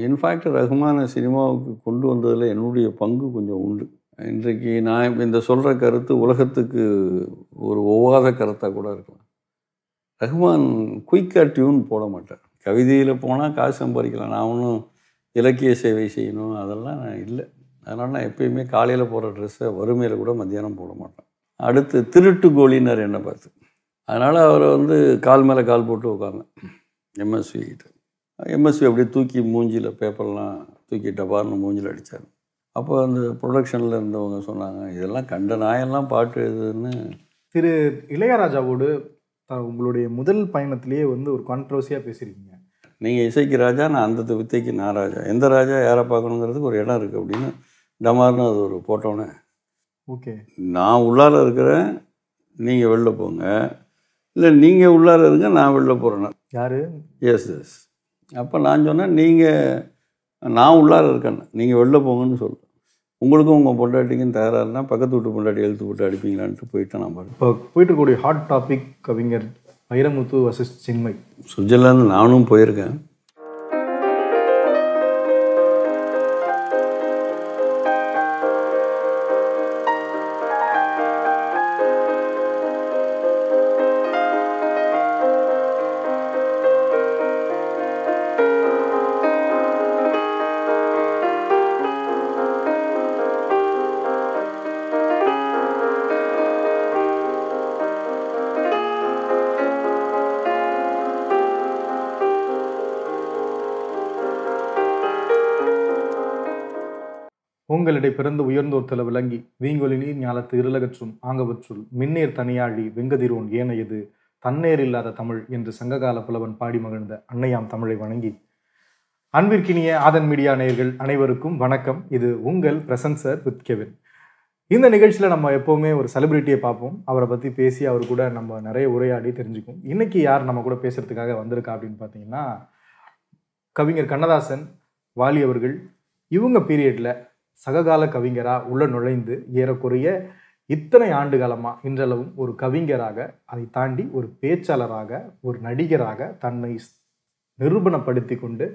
In fact ரஹ்மான சினிமாவுக்கு கொண்டு வந்ததில் என்னுடைய பங்கு கொஞ்சம் உண்டு. இன்றைக்கு நான் இந்த சொல்கிற கருத்து உலகத்துக்கு ஒரு ஒவ்வாத கருத்தாக கூட இருக்கலாம். ரஹ்மான் குயிக்காக டியூன் போட மாட்டார். கவிதையில் போனால் காசு சம்பாதிக்கலாம். நான் ஒன்றும் இலக்கிய சேவை செய்யணும் அதெல்லாம் நான் இல்லை. அதனால் நான் எப்பயுமே காலையில் போடுற ட்ரெஸ்ஸை வறுமையில் கூட மத்தியானம் போட மாட்டேன். அடுத்து திருட்டு கோழினார் என்னை பார்த்து. அதனால் அவரை வந்து கால் மேலே கால் போட்டு உட்காந்தேன் எம்எஸ்வி கிட்ட. எம்எஸ்வி அப்படியே தூக்கி மூஞ்சியில் பேப்பர்லாம் தூக்கி டபார்னு மூஞ்சில் அடித்தார் அப்போ அந்த ப்ரொடக்ஷனில் இருந்தவங்க சொன்னாங்க இதெல்லாம் கண்ட நாயெல்லாம் பாட்டு எழுதுன்னு திரு இளையராஜாவோடு உங்களுடைய முதல் பயணத்திலேயே வந்து ஒரு கான்ட்ரவர்சியாக பேசியிருக்கீங்க. நீங்கள் இசைக்கு ராஜா நான் அந்த வித்தைக்கு நான் ராஜா. எந்த ராஜா யாரை பார்க்கணுங்கிறதுக்கு ஒரு இடம் இருக்குது அப்படின்னு டமார்னு அது ஒரு போட்டோன்னே ஓகே. நான் உள்ளார இருக்கிறேன் நீங்கள் வெளில போங்க. இல்லை நீங்கள் உள்ளார இருங்க நான் வெளில போகிறேன் யாரு? எஸ் எஸ் அப்போ நான் சொன்னேன் நீங்கள் நான் உள்ளார இருக்கேன். நீங்கள் வெளில போங்கன்னு சொல்லுவேன் உங்களுக்கும் உங்கள் பொண்டாட்டிக்கும் தயாராக பக்கத்து வீட்டு பொண்டாட்டி எழுத்து போட்டு அடிப்பீங்களான்ட்டு போயிட்டேன் நான் இப்போ போயிட்டு இருக்கக்கூடிய ஹாட் டாபிக் கவிஞர் வைரமுத்து வசிஷ் சின்மை சுவிட்சர்லாந்து நானும் போயிருக்கேன். உங்களிடை பிறந்து உயர்ந்தோர் தல விளங்கி வீங்கொலி நீர் ஞாலத்து இருளகற்றும் ஆங்கவற்றுள் மின்னேர் தனியாழி வெங்கதிரோன் ஏனையது தன்னேர் இல்லாத தமிழ் என்று சங்ககால புலவன் பாடி மகிழ்ந்த அன்னையாம் தமிழை வணங்கி. அன்பிற்கினிய ஆதன் மீடியா நேயர்கள் அனைவருக்கும் வணக்கம். இது உங்கள் பிரசன்சர் வித் கெவின். இந்த நிகழ்ச்சியில் நம்ம எப்போவுமே ஒரு செலிபிரிட்டியை பார்ப்போம். அவரை பற்றி பேசி அவர் கூட நம்ம நிறைய உரையாடி தெரிஞ்சுக்கும் இன்னைக்கு யார் நம்ம கூட பேசுறதுக்காக வந்திருக்கா அப்படின்னு பார்த்தீங்கன்னா கவிஞர் கண்ணதாசன் வாலி அவர்கள். இவங்க பீரியடில் சககால கவிஞராக உள்ள நுழைந்து ஏறக்குறைய இத்தனை ஆண்டு காலமாக இன்றளவும் ஒரு கவிஞராக அதை தாண்டி ஒரு பேச்சாளராக ஒரு நடிகராக தன்னை நிரூபணப்படுத்தி கொண்டு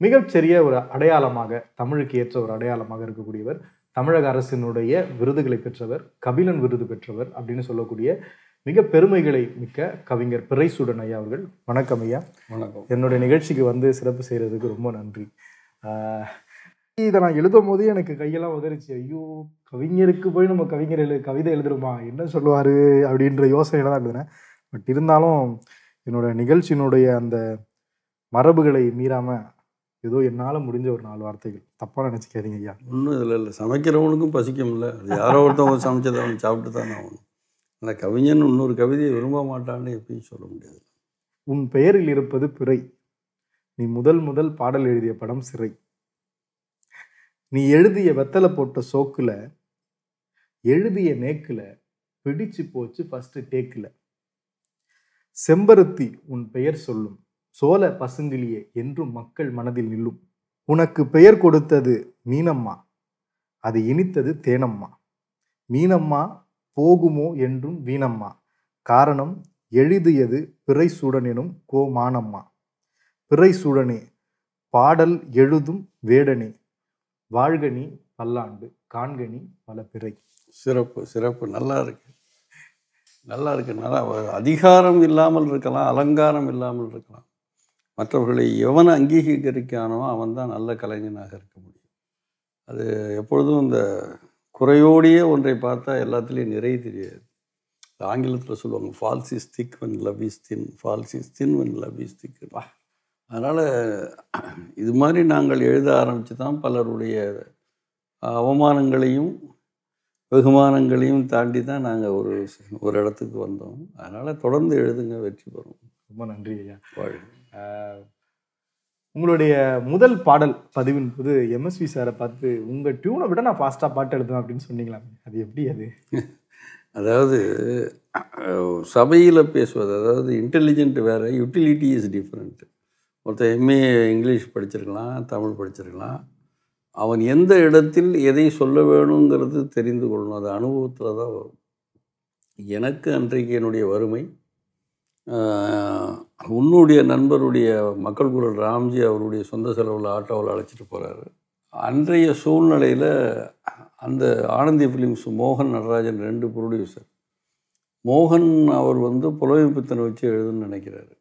மிகச்சிறிய ஒரு அடையாளமாக தமிழுக்கு ஏற்ற ஒரு அடையாளமாக இருக்கக்கூடியவர் தமிழக அரசினுடைய விருதுகளை பெற்றவர் கபிலன் விருது பெற்றவர் அப்படின்னு சொல்லக்கூடிய மிக பெருமைகளை மிக்க கவிஞர் பிறைசூடன் ஐயா அவர்கள். வணக்கம் ஐயா. வணக்கம். என்னுடைய நிகழ்ச்சிக்கு வந்து சிறப்பு செய்கிறதுக்கு ரொம்ப நன்றி. இதை நான் எழுதும் போதே எனக்கு கையெல்லாம் உதறிச்சு. ஐயோ கவிஞருக்கு போய் நம்ம கவிஞர் எழு கவிதை எழுதுறோமா? என்ன சொல்லுவார்? அப்படின்ற யோசனையில தான் எழுதுனேன் பட் இருந்தாலும் என்னோட நிகழ்ச்சியினுடைய அந்த மரபுகளை மீறாம ஏதோ என்னால் முடிஞ்ச ஒரு நாலு வார்த்தைகள். தப்பாக நினச்சிக்காதீங்க ஐயா. ஒன்றும் இதில் இல்லை. சமைக்கிறவனுக்கும் பசிக்கும்ல. அது யாரோ ஒருத்தவங்க சமைச்சதை அவன் சாப்பிட்டு தானே ஆகணும் அந்த கவிஞன் இன்னொரு கவிதையை விரும்ப மாட்டான்னு எப்பயும் சொல்ல முடியாது. உன் பெயரில் இருப்பது பிறை. நீ முதல் முதல் பாடல் எழுதிய படம் சிறை. நீ எழுதிய வெத்தலை போட்ட சோக்கில் எழுதிய நேக்கில் பிடிச்சு போச்சு ஃபஸ்ட்டு டேக்கில். செம்பருத்தி உன் பெயர் சொல்லும் சோழ பசுங்கிலியே என்றும் மக்கள் மனதில் நில்லும். உனக்கு பெயர் கொடுத்தது மீனம்மா அது இனித்தது தேனம்மா. மீனம்மா போகுமோ என்றும் வீணம்மா. காரணம் எழுதியது பிறை சூடனெனும் கோமானம்மா. பிறை சூடனே பாடல் எழுதும் வேடனே. வாழ்கனி பல்லாண்டு காண்கனி பல பிறை சிறப்பு சிறப்பு. நல்லா இருக்கு. நல்லா இருக்கு. நல்லா அதிகாரம் இல்லாமல் இருக்கலாம் அலங்காரம் இல்லாமல் இருக்கலாம். மற்றவர்களை எவன் அங்கீகரிக்கானோ அவன் தான் நல்ல கலைஞனாக இருக்க முடியும். அது எப்பொழுதும் இந்த குறையோடையே ஒன்றை பார்த்தா எல்லாத்துலேயும் நிறை தெரியாது. ஆங்கிலத்தில் சொல்லுவாங்க faults is thick when love is thin faults is thin love is thick அதனால் இது மாதிரி நாங்கள் எழுத ஆரம்பித்து தான் பலருடைய அவமானங்களையும் வெகுமானங்களையும் தாண்டி தான் நாங்கள் ஒரு ஒரு இடத்துக்கு வந்தோம். அதனால் தொடர்ந்து எழுதுங்க வெற்றி பெறும். ரொம்ப நன்றி ஐயா. உங்களுடைய முதல் பாடல் பதிவின் போது எம்எஸ்வி சாரை பார்த்து உங்க டியூனை விட நான் ஃபாஸ்டா பாட்டு எழுதுவேன் அப்படின்னு சொன்னீங்களா? அது எப்படி அது? அதாவது சபையில் பேசுவது அதாவது இன்டெலிஜென்ட் வேறு யூட்டிலிட்டி இஸ் டிஃப்ரெண்ட் ஒருத்தர் எம்ஏ இங்கிலீஷ் படிச்சிருக்கலாம் தமிழ் படிச்சிருக்கலாம். அவன் எந்த இடத்தில் எதை சொல்ல வேணுங்கிறது தெரிந்து கொள்ளணும். அது அனுபவத்தில் தான் வரும். எனக்கு அன்றைக்கு என்னுடைய வறுமை உன்னுடைய நண்பருடைய மக்கள் குரல் ராம்ஜி அவருடைய சொந்த செலவில் ஆட்டோவில் அழைச்சிட்டு போகிறாரு அன்றைய சூழ்நிலையில் அந்த ஆனந்தி ஃபிலிம்ஸ் மோகன் நடராஜன் ரெண்டு ப்ரொடியூசர் மோகன் அவர் வந்து புலமைப்பித்தனை வச்சு எழுதுன்னு நினைக்கிறாரு.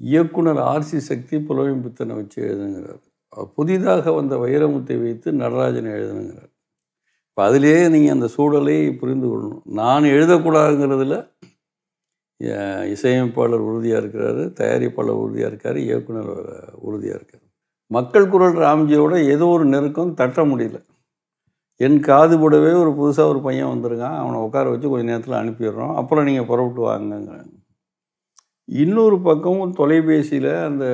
இயக்குனர் ஆர்சி சக்தி புலமைப்பித்தனை வச்சு எழுதுங்கிறார். புதிதாக வந்த வைரமுத்தை வைத்து நடராஜனை எழுதுனுங்கிறார் இப்போ அதிலேயே நீங்கள் அந்த சூழலை புரிந்து கொள்ளணும். நான் எழுதக்கூடாதுங்கிறதுல இசையமைப்பாளர் உறுதியாக இருக்கிறாரு தயாரிப்பாளர் உறுதியாக இருக்கார் இயக்குனர் உறுதியாக இருக்கார். மக்கள் குரல் ராம்ஜியோட ஏதோ ஒரு நெருக்கம் தட்ட முடியல. என் காது கூடவே ஒரு புதுசாக ஒரு பையன் வந்திருக்கான். அவனை உட்கார வச்சு கொஞ்சம் நேரத்தில் அனுப்பிடுறோம். அப்புறம் நீங்கள் புறப்பட்டு வாங்கங்கிறாங்க. இன்னொரு பக்கம் தொலைபேசியில் அந்த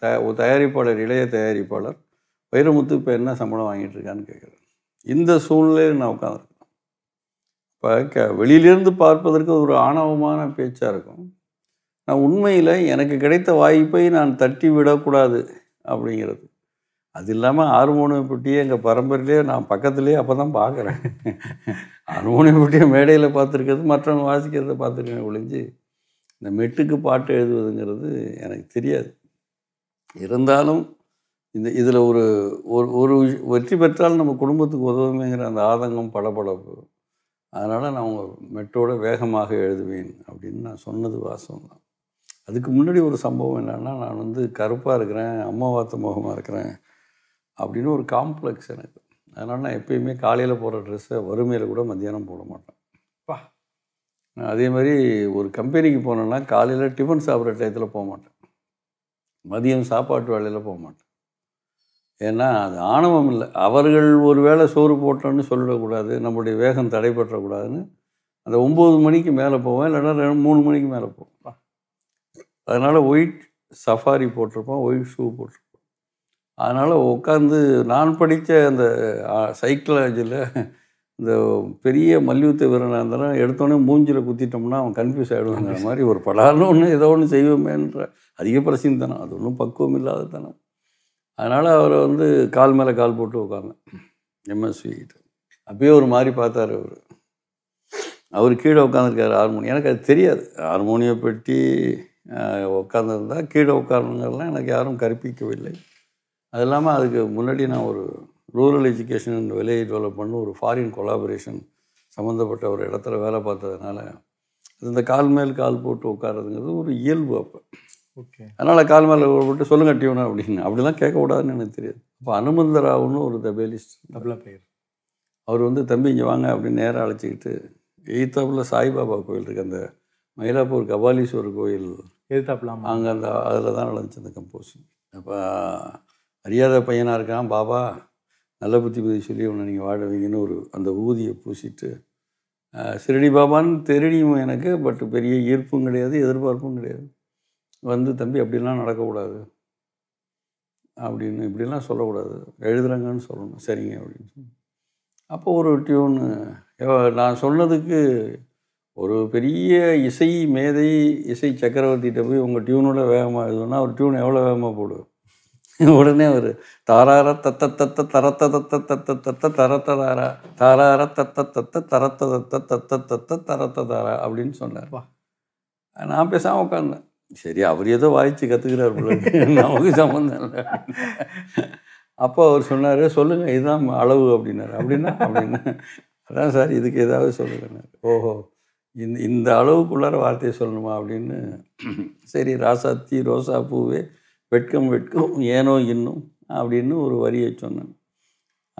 த தயாரிப்பாளர் இளைய தயாரிப்பாளர் வைரமுத்து இப்போ என்ன சம்பளம் வாங்கிட்டு இருக்கான்னு கேட்குறேன் இந்த சூழ்நிலையில் நான் உட்காந்துருக்கேன் இப்போ க வெளியிலிருந்து பார்ப்பதற்கு ஒரு ஆணவமான பேச்சாக இருக்கும். நான் உண்மையில் எனக்கு கிடைத்த வாய்ப்பை நான் தட்டி விடக்கூடாது அப்படிங்கிறது. அது இல்லாமல் ஹார்மோனியம் பெட்டியை எங்கள் பரம்பரையிலே நான் பக்கத்துலேயே அப்போ தான் பார்க்குறேன் ஹார்மோனியம் பெட்டியை மேடையில் பார்த்துருக்கிறது மற்றவங்க வாசிக்கிறத பார்த்துருக்கேன் ஒழிஞ்சு. இந்த மெட்டுக்கு பாட்டு எழுதுவதுங்கிறது எனக்கு தெரியாது. இருந்தாலும் இந்த இதில் ஒரு ஒரு ஒரு வெற்றி பெற்றால் நம்ம குடும்பத்துக்கு உதவுமேங்கிற அந்த ஆதங்கம் படபடப்பு அதனால் நான் உங்கள் மெட்டோட வேகமாக எழுதுவேன் அப்படின்னு நான் சொன்னது வாசம் தான் அதுக்கு முன்னாடி ஒரு சம்பவம் என்னென்னா நான் வந்து கருப்பாக இருக்கிறேன் அம்மாவாத்த முகமாக இருக்கிறேன் அப்படின்னு ஒரு காம்ப்ளெக்ஸ் எனக்கு. அதனால் நான் எப்பயுமே காலையில் போடுற ட்ரெஸ்ஸை வறுமையில் கூட மத்தியானம் போட மாட்டேன். அதே மாதிரி ஒரு கம்பெனிக்கு போனேன்னா காலையில் டிஃபன் சாப்பிட்ற டயத்தில் போக மாட்டேன். மதியம் சாப்பாட்டு வேலையில் போக மாட்டேன். ஏன்னா அது ஆணவம் இல்லை. அவர்கள் ஒரு வேளை சோறு போட்டோன்னு சொல்லிடக்கூடாது நம்மளுடைய வேகம் தடைபற்றக்கூடாதுன்னு. அந்த ஒம்பது மணிக்கு மேலே போவேன் இல்லைன்னா ரெண்டு மூணு மணிக்கு மேலே போவேன். அதனால் ஒயிட் சஃபாரி போட்டிருப்போம் ஒயிட் ஷூ போட்டிருப்போம். அதனால் உட்காந்து நான் படித்த அந்த சைக்காலஜியில் இந்த பெரிய மல்யுத்த வீரனாக இருந்தாலும் எடுத்தோடனே மூஞ்சில் குத்திட்டோம்னா அவன் கன்ஃபியூஸ் ஆகிடுவாங்கிற மாதிரி ஒரு படாலும் ஒன்று ஏதோ ஒன்று செய்வோமேன்ற அதிக பிரசிந்தனம். அது ஒன்றும் பக்குவம் இல்லாத தனம். அதனால் அவரை வந்து கால் மேலே கால் போட்டு உட்காந்தேன் எம்எஸ்வி கிட்ட. அப்பயே ஒரு மாதிரி பார்த்தாரு அவர். அவர் கீழே உட்காந்துருக்காரு ஹார்மோனியம் எனக்கு அது தெரியாது. ஹார்மோனியை பெட்டி உட்காந்துருந்தா கீழே உட்காரணுங்கிறதுலாம் எனக்கு யாரும் கற்பிக்கவில்லை. அது இல்லாமல் அதுக்கு முன்னாடி நான் ஒரு rural education and village development ஒரு ஃபாரின் கொலாபரேஷன் சம்மந்தப்பட்ட ஒரு இடத்துல வேலை பார்த்ததுனால அது இந்த கால் மேல் கால் போட்டு உட்கார்றதுங்கிறது ஒரு இயல்பு அப்போ. ஓகே. அதனால் கால் மேலே போட்டு சொல்லுங்க டியூனா அப்படின்னு. அப்படிலாம் கேட்கக்கூடாதுன்னு எனக்கு தெரியாது. அப்போ அனுமந்தராவுன்னு ஒரு தபேலிஸ்ட் டபுளா பெயர். அவர் வந்து தம்பி இங்கே வாங்க அப்படின்னு நேராக அழைச்சிக்கிட்டு எய்த்தாப்பில் சாய்பாபா கோயில் இருக்குது அந்த மயிலாப்பூர் கபாலீஸ்வரர் கோயில். எதிர்த்தாப்பலாமா அங்கே அந்த அதில் தான் நடந்துச்சு அந்த கம்போசிங் அப்போ அறியாத பையனாக இருக்கான் பாபா. நல்ல புத்தி புத்தி சொல்லி உன்னை நீங்கள் வாழ வைங்கன்னு ஒரு அந்த ஊதியை பூசிட்டு சிறடி பாபான்னு தெரியும் எனக்கு பட் பெரிய ஈர்ப்பும் கிடையாது எதிர்பார்ப்பும் கிடையாது. வந்து தம்பி அப்படிலாம் நடக்கக்கூடாது. அப்படின்னு இப்படிலாம் சொல்லக்கூடாது. எழுதுறாங்கன்னு சொல்லணும். சரிங்க அப்படின்னு சொல்லி. அப்போ ஒரு டியூனு நான் சொன்னதுக்கு ஒரு பெரிய இசை மேதை இசை சக்கரவர்த்திகிட்ட போய் உங்கள் டியூனோட வேகமாக எழுதுனா ஒரு டியூன் எவ்வளோ வேகமாக போடுவோம் உடனே ஒரு தாரார தத்த தத்த தரத்த தத்த தத்த தத்த தரத்த தாரா தாரார தத்த தத்த தரத்த தத்த தத்த தத்த தரத்த தாரா அப்படின்னு சொன்னார் வா. நான் பேசாமல் உட்காந்தேன் சரி அவர் ஏதோ வாய்ச்சி கற்றுக்கிறார். நமக்கு சம்மந்தம் இல்லை அப்போ அவர் சொன்னார் சொல்லுங்கள் இதுதான் அளவு அப்படின்னாரு அப்படின்னா அப்படின்னு அதான் சார் இதுக்கு ஏதாவது சொல்லுங்கன்னாரு ஓஹோ இந்த இந்த அளவுக்குள்ளார வார்த்தையை சொல்லணுமா அப்படின்னு சரி ராசாத்தி ரோசா பூவே வெட்கம் வெட்கம் ஏனோ இன்னும் அப்படின்னு ஒரு வரியை சொன்னேன்.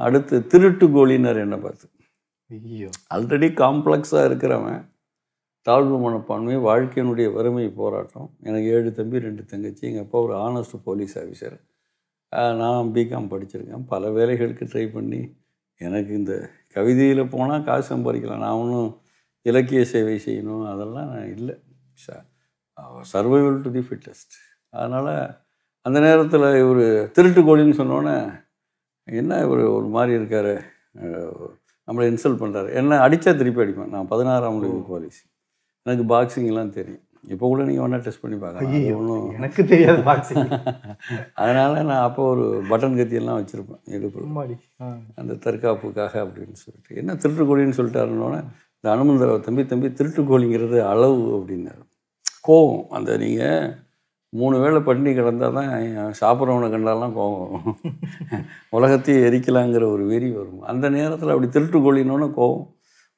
அடுத்து திருட்டு கோழினார் என்னை பார்த்து. ஐயோ. ஆல்ரெடி காம்ப்ளெக்ஸாக இருக்கிறவன் தாழ்வு மனப்பான்மை வாழ்க்கையினுடைய வறுமை போராட்டம். எனக்கு ஏழு தம்பி ரெண்டு தங்கச்சி எங்கள் அப்பா ஒரு ஆனஸ்ட் போலீஸ் ஆஃபீஸர் நான் பிகாம் படிச்சிருக்கேன். பல வேலைகளுக்கு ட்ரை பண்ணி எனக்கு இந்த கவிதையில் போனால் காசு சம்பாதிக்கலாம். நான் ஒன்றும் இலக்கிய சேவை செய்யணும் அதெல்லாம் நான் இல்லை. சர்வைவல் டு தி ஃபிட்டஸ்ட் அதனால் அந்த நேரத்தில் இவர் திருட்டு கோழின்னு சொன்னோன்னே என்ன இவர் ஒரு மாதிரி இருக்காரு? நம்மளை இன்சல்ட் பண்ணுறாரு என்ன அடித்தா திருப்பி அடிப்பேன். நான் பதினாறாம் லெவல் போலீஸ் எனக்கு பாக்ஸிங்லாம் தெரியும். இப்போ கூட நீங்கள் வேணால் டெஸ்ட் பண்ணி பார்க்கலாம். ஒன்றும் எனக்கு தெரியாது பாக்ஸிங் அதனால் நான் அப்போ ஒரு பட்டன் கத்தியெல்லாம் வச்சுருப்பேன் ஆ. அந்த தற்காப்புக்காக அப்படின்னு சொல்லிட்டு. என்ன திருட்டுக்கொடின்னு சொல்லிட்டாருன்னொன்னே இந்த அனுமந்தராவ் தம்பி தம்பி திருட்டுக்கோழிங்கிறது அளவு அப்படின்னாரு. கோவம். அந்த நீங்கள் மூணு வேளை பண்ணி கிடந்தால் தான் சாப்பிட்றவனை கண்டாலாம் கோவம் உலகத்தையே எரிக்கலாங்கிற ஒரு வெறி வரும். அந்த நேரத்தில் அப்படி திருட்டுக்கோழினோன்னு கோவம்.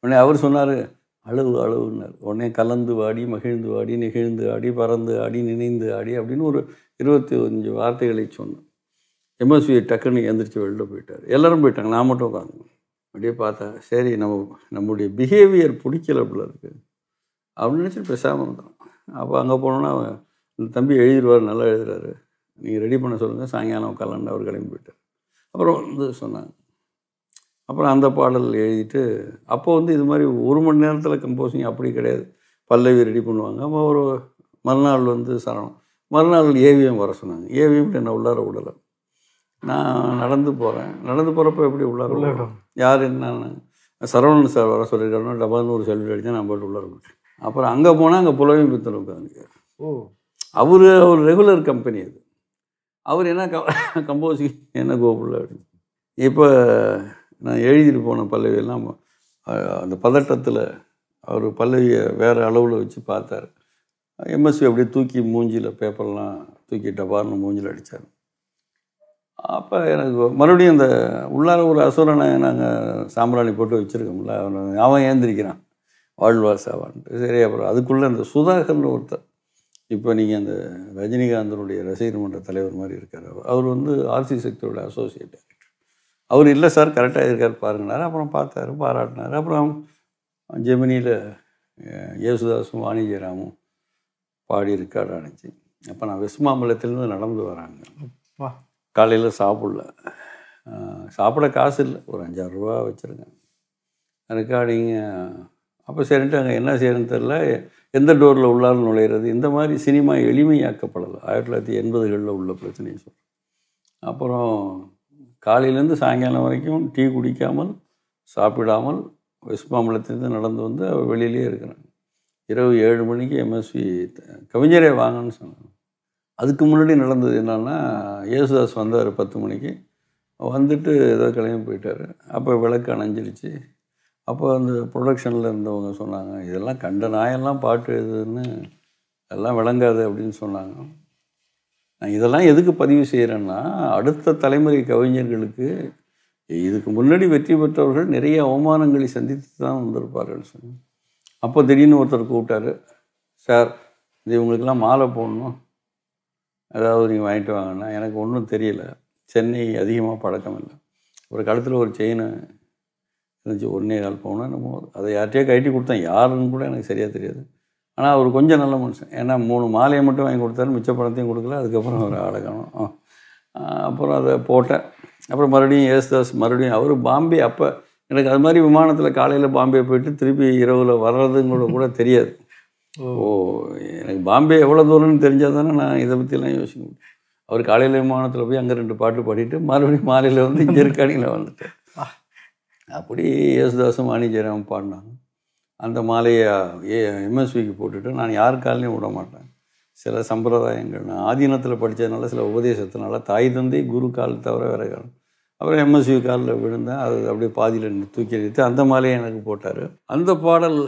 உடனே அவர் சொன்னார் அளவு அளவுன்னார் உடனே கலந்து வாடி மகிழ்ந்து வாடி நெகிழ்ந்து ஆடி பறந்து ஆடி நினைந்து ஆடி அப்படின்னு ஒரு இருபத்தி அஞ்சு வார்த்தைகளை சொன்னேன் எம்எஸ்வி டக்குன்னு எந்திரிச்சு வெளில போயிட்டார். எல்லாரும் போயிட்டாங்க. நான் மட்டும் உட்காந்து அப்படியே பார்த்தா சரி நம்ம நம்முடைய பிஹேவியர் பிடிக்கல அப்படில இருக்குது அப்படின்னு நினச்சிட்டு பேசாமல் இருந்தோம் அப்போ அங்கே போனோன்னா இந்த தம்பி எழுதிடுவார் நல்லா எழுதுறாரு. நீங்கள் ரெடி பண்ண சொல்லுங்கள் சாயங்காலம் உட்காலன்னு அவர் கிளம்பி போயிட்டார். அப்புறம் வந்து சொன்னாங்க. அப்புறம் அந்த பாடல் எழுதிட்டு அப்போ வந்து இது மாதிரி ஒரு மணி நேரத்தில் கம்போசிங் அப்படி கிடையாது. பல்லவி ரெடி பண்ணுவாங்க. அப்போ ஒரு மறுநாள் வந்து சரணம். மறுநாள் ஏவிஎம் வர சொன்னாங்க. ஏவிஎம் என்ன உள்ளார விடலை. நான் நடந்து போகிறேன் நடந்து போகிறப்ப எப்படி உள்ளார உள்ள விடுறோம்? யார் என்னன்னு? சரவணன் சார் வர சொல்லியிருக்காருன்னா டபால்னு ஒரு செல்வி அடித்தேன் நான் போட்டு உள்ளார விட்டேன் அப்புறம் அங்கே போனால் அங்கே புலவையும் பித்தன் உட்காந்துருக்காரு ஓ. அவர் ஒரு ரெகுலர் கம்பெனி அது. அவர் என்ன க கம்போசிங் என்ன கோபுல அப்படின்னு இப்போ நான் எழுதிட்டு போன பல்லவியெல்லாம் அந்த பதட்டத்தில் அவர் பல்லவியை வேறு அளவில் வச்சு பார்த்தாரு. எம்எஸ்சி அப்படியே தூக்கி மூஞ்சியில் பேப்பர்லாம் தூக்கி டபார்னு மூஞ்சில் அடித்தார் அப்போ எனக்கு மறுபடியும் இந்த உள்ளார ஒரு அசுரனை நாங்கள் சாம்பிராணி போட்டு வச்சுருக்கோம்ல அவன் அவன் ஏந்திரிக்கிறான். வாழ்வாசாவான்ட்டு. சரி அப்புறம் அதுக்குள்ளே அந்த சுதாகர்னு ஒருத்தர் இப்போ நீங்கள் அந்த ரஜினிகாந்தனுடைய ரசிகர் மன்ற தலைவர் மாதிரி இருக்கார். அவர் வந்து ஆர்சி சக்தியோட அசோசியேட் டைரக்டர் அவர் இல்லை சார் கரெக்டாக இருக்கார் பாருங்கனாரு. அப்புறம் பார்த்தாரு பாராட்டினார். அப்புறம் ஜெமினியில் யேசுதாஸும் வாணி ஜெயராமும் பாடி ரெக்கார்ட் ஆனிச்சு அப்போ நான் வெஸ்மாம்பலத்திலேருந்து நடந்து வராங்க. வா காலையில் சாப்பிடல. சாப்பிட காசு இல்லை. ஒரு அஞ்சாறு ரூபா வச்சுருங்க ரெக்கார்டிங் அப்போ சரின்ட்டு அங்கே என்ன செய்யறதுன்னு தெரில எந்த டோரில் உள்ளார் நுழையிறது? இந்த மாதிரி சினிமா எளிமையாக்கப்படலை ஆயிரத்தி தொள்ளாயிரத்தி எண்பதுகளில் உள்ள பிரச்சனையை சொல்கிறேன் அப்புறம் காலையிலேருந்து சாயங்காலம் வரைக்கும் டீ குடிக்காமல் சாப்பிடாமல் வெஸ்மாம்பலத்திலேருந்து நடந்து வந்து வெளியிலே இருக்கிறாங்க. இரவு ஏழு மணிக்கு எம்எஸ்வி கவிஞரே வாங்கன்னு சொன்னாங்க. அதுக்கு முன்னாடி நடந்தது என்னென்னா இயேசுதாஸ் வந்தார் பத்து மணிக்கு. வந்துட்டு ஏதோ கிளம்பி போயிட்டார். அப்போ விளக்கு அணைஞ்சிருச்சு. அப்போ அந்த ப்ரொடக்ஷனில் இருந்தவங்க சொன்னாங்க இதெல்லாம் கண்ட நாயெல்லாம் பாட்டு எதுன்னு எல்லாம் விளங்காது அப்படின்னு சொன்னாங்க. நான் இதெல்லாம் எதுக்கு பதிவு செய்கிறேன்னா அடுத்த தலைமுறை கவிஞர்களுக்கு இதுக்கு முன்னாடி வெற்றி பெற்றவர்கள் நிறைய அவமானங்களை சந்தித்து தான் வந்திருப்பார்கள் சொல்லி அப்போ திடீர்னு ஒருத்தர் கூப்பிட்டாரு சார் இது இவங்களுக்கெல்லாம் மாலை போடணும். ஏதாவது நீங்கள் வாங்கிட்டு வாங்கன்னா எனக்கு ஒன்றும் தெரியல. சென்னை அதிகமாக பழக்கம் இல்லை. ஒரு காலத்தில் ஒரு செயினை இருந்துச்சு ஒன்றே கால் பவுனா நம்ம அதை யார்கிட்டயோ கட்டி கொடுத்தேன். யாருன்னு கூட எனக்கு சரியாக தெரியாது. ஆனால் அவர் கொஞ்சம் நல்ல மனுஷன். ஏன்னா மூணு மாலையை மட்டும் வாங்கி கொடுத்தாரு. மிச்ச பணத்தையும் கொடுக்கல. அதுக்கப்புறம் அவர் ஆளை காணோம். அப்புறம் அதை போட்டேன். அப்புறம் மறுபடியும் ஏசுதாஸ் மறுபடியும் அவர் பாம்பே அப்போ எனக்கு அது மாதிரி விமானத்தில் காலையில் பாம்பே போயிட்டு திருப்பி இரவில் வர்றதுங்களோட கூட தெரியாது. ஓ. ஓ எனக்கு பாம்பே எவ்வளோ தூரம்னு தெரிஞ்சால் தானே நான் இதை பற்றிலாம் யோசிக்க முடியும். அவர் காலையில் விமானத்தில் போய் அங்கே ரெண்டு பாட்டு பாடிட்டு மறுபடியும் மாலையில் வந்து இங்கே இருக்காடியில் வந்துட்டேன் அப்படி யேசுதாசும் வாணிஜரம் பாடினாங்க. அந்த மாலையை ஏ எம்எஸ்விக்கு போட்டுட்டு நான் யார் காலையும் விட மாட்டேன். சில சம்பிரதாயங்கள். நான் ஆதீனத்தில் படித்ததுனால சில உபதேசத்தினால தாய் தந்தை குரு கால் தவிர வேற காலம் அப்புறம் எம்எஸ்வி காலில் விழுந்தேன். அது அப்படியே பாதியில் தூக்கி எடுத்து அந்த மாலையை எனக்கு போட்டார். அந்த பாடல்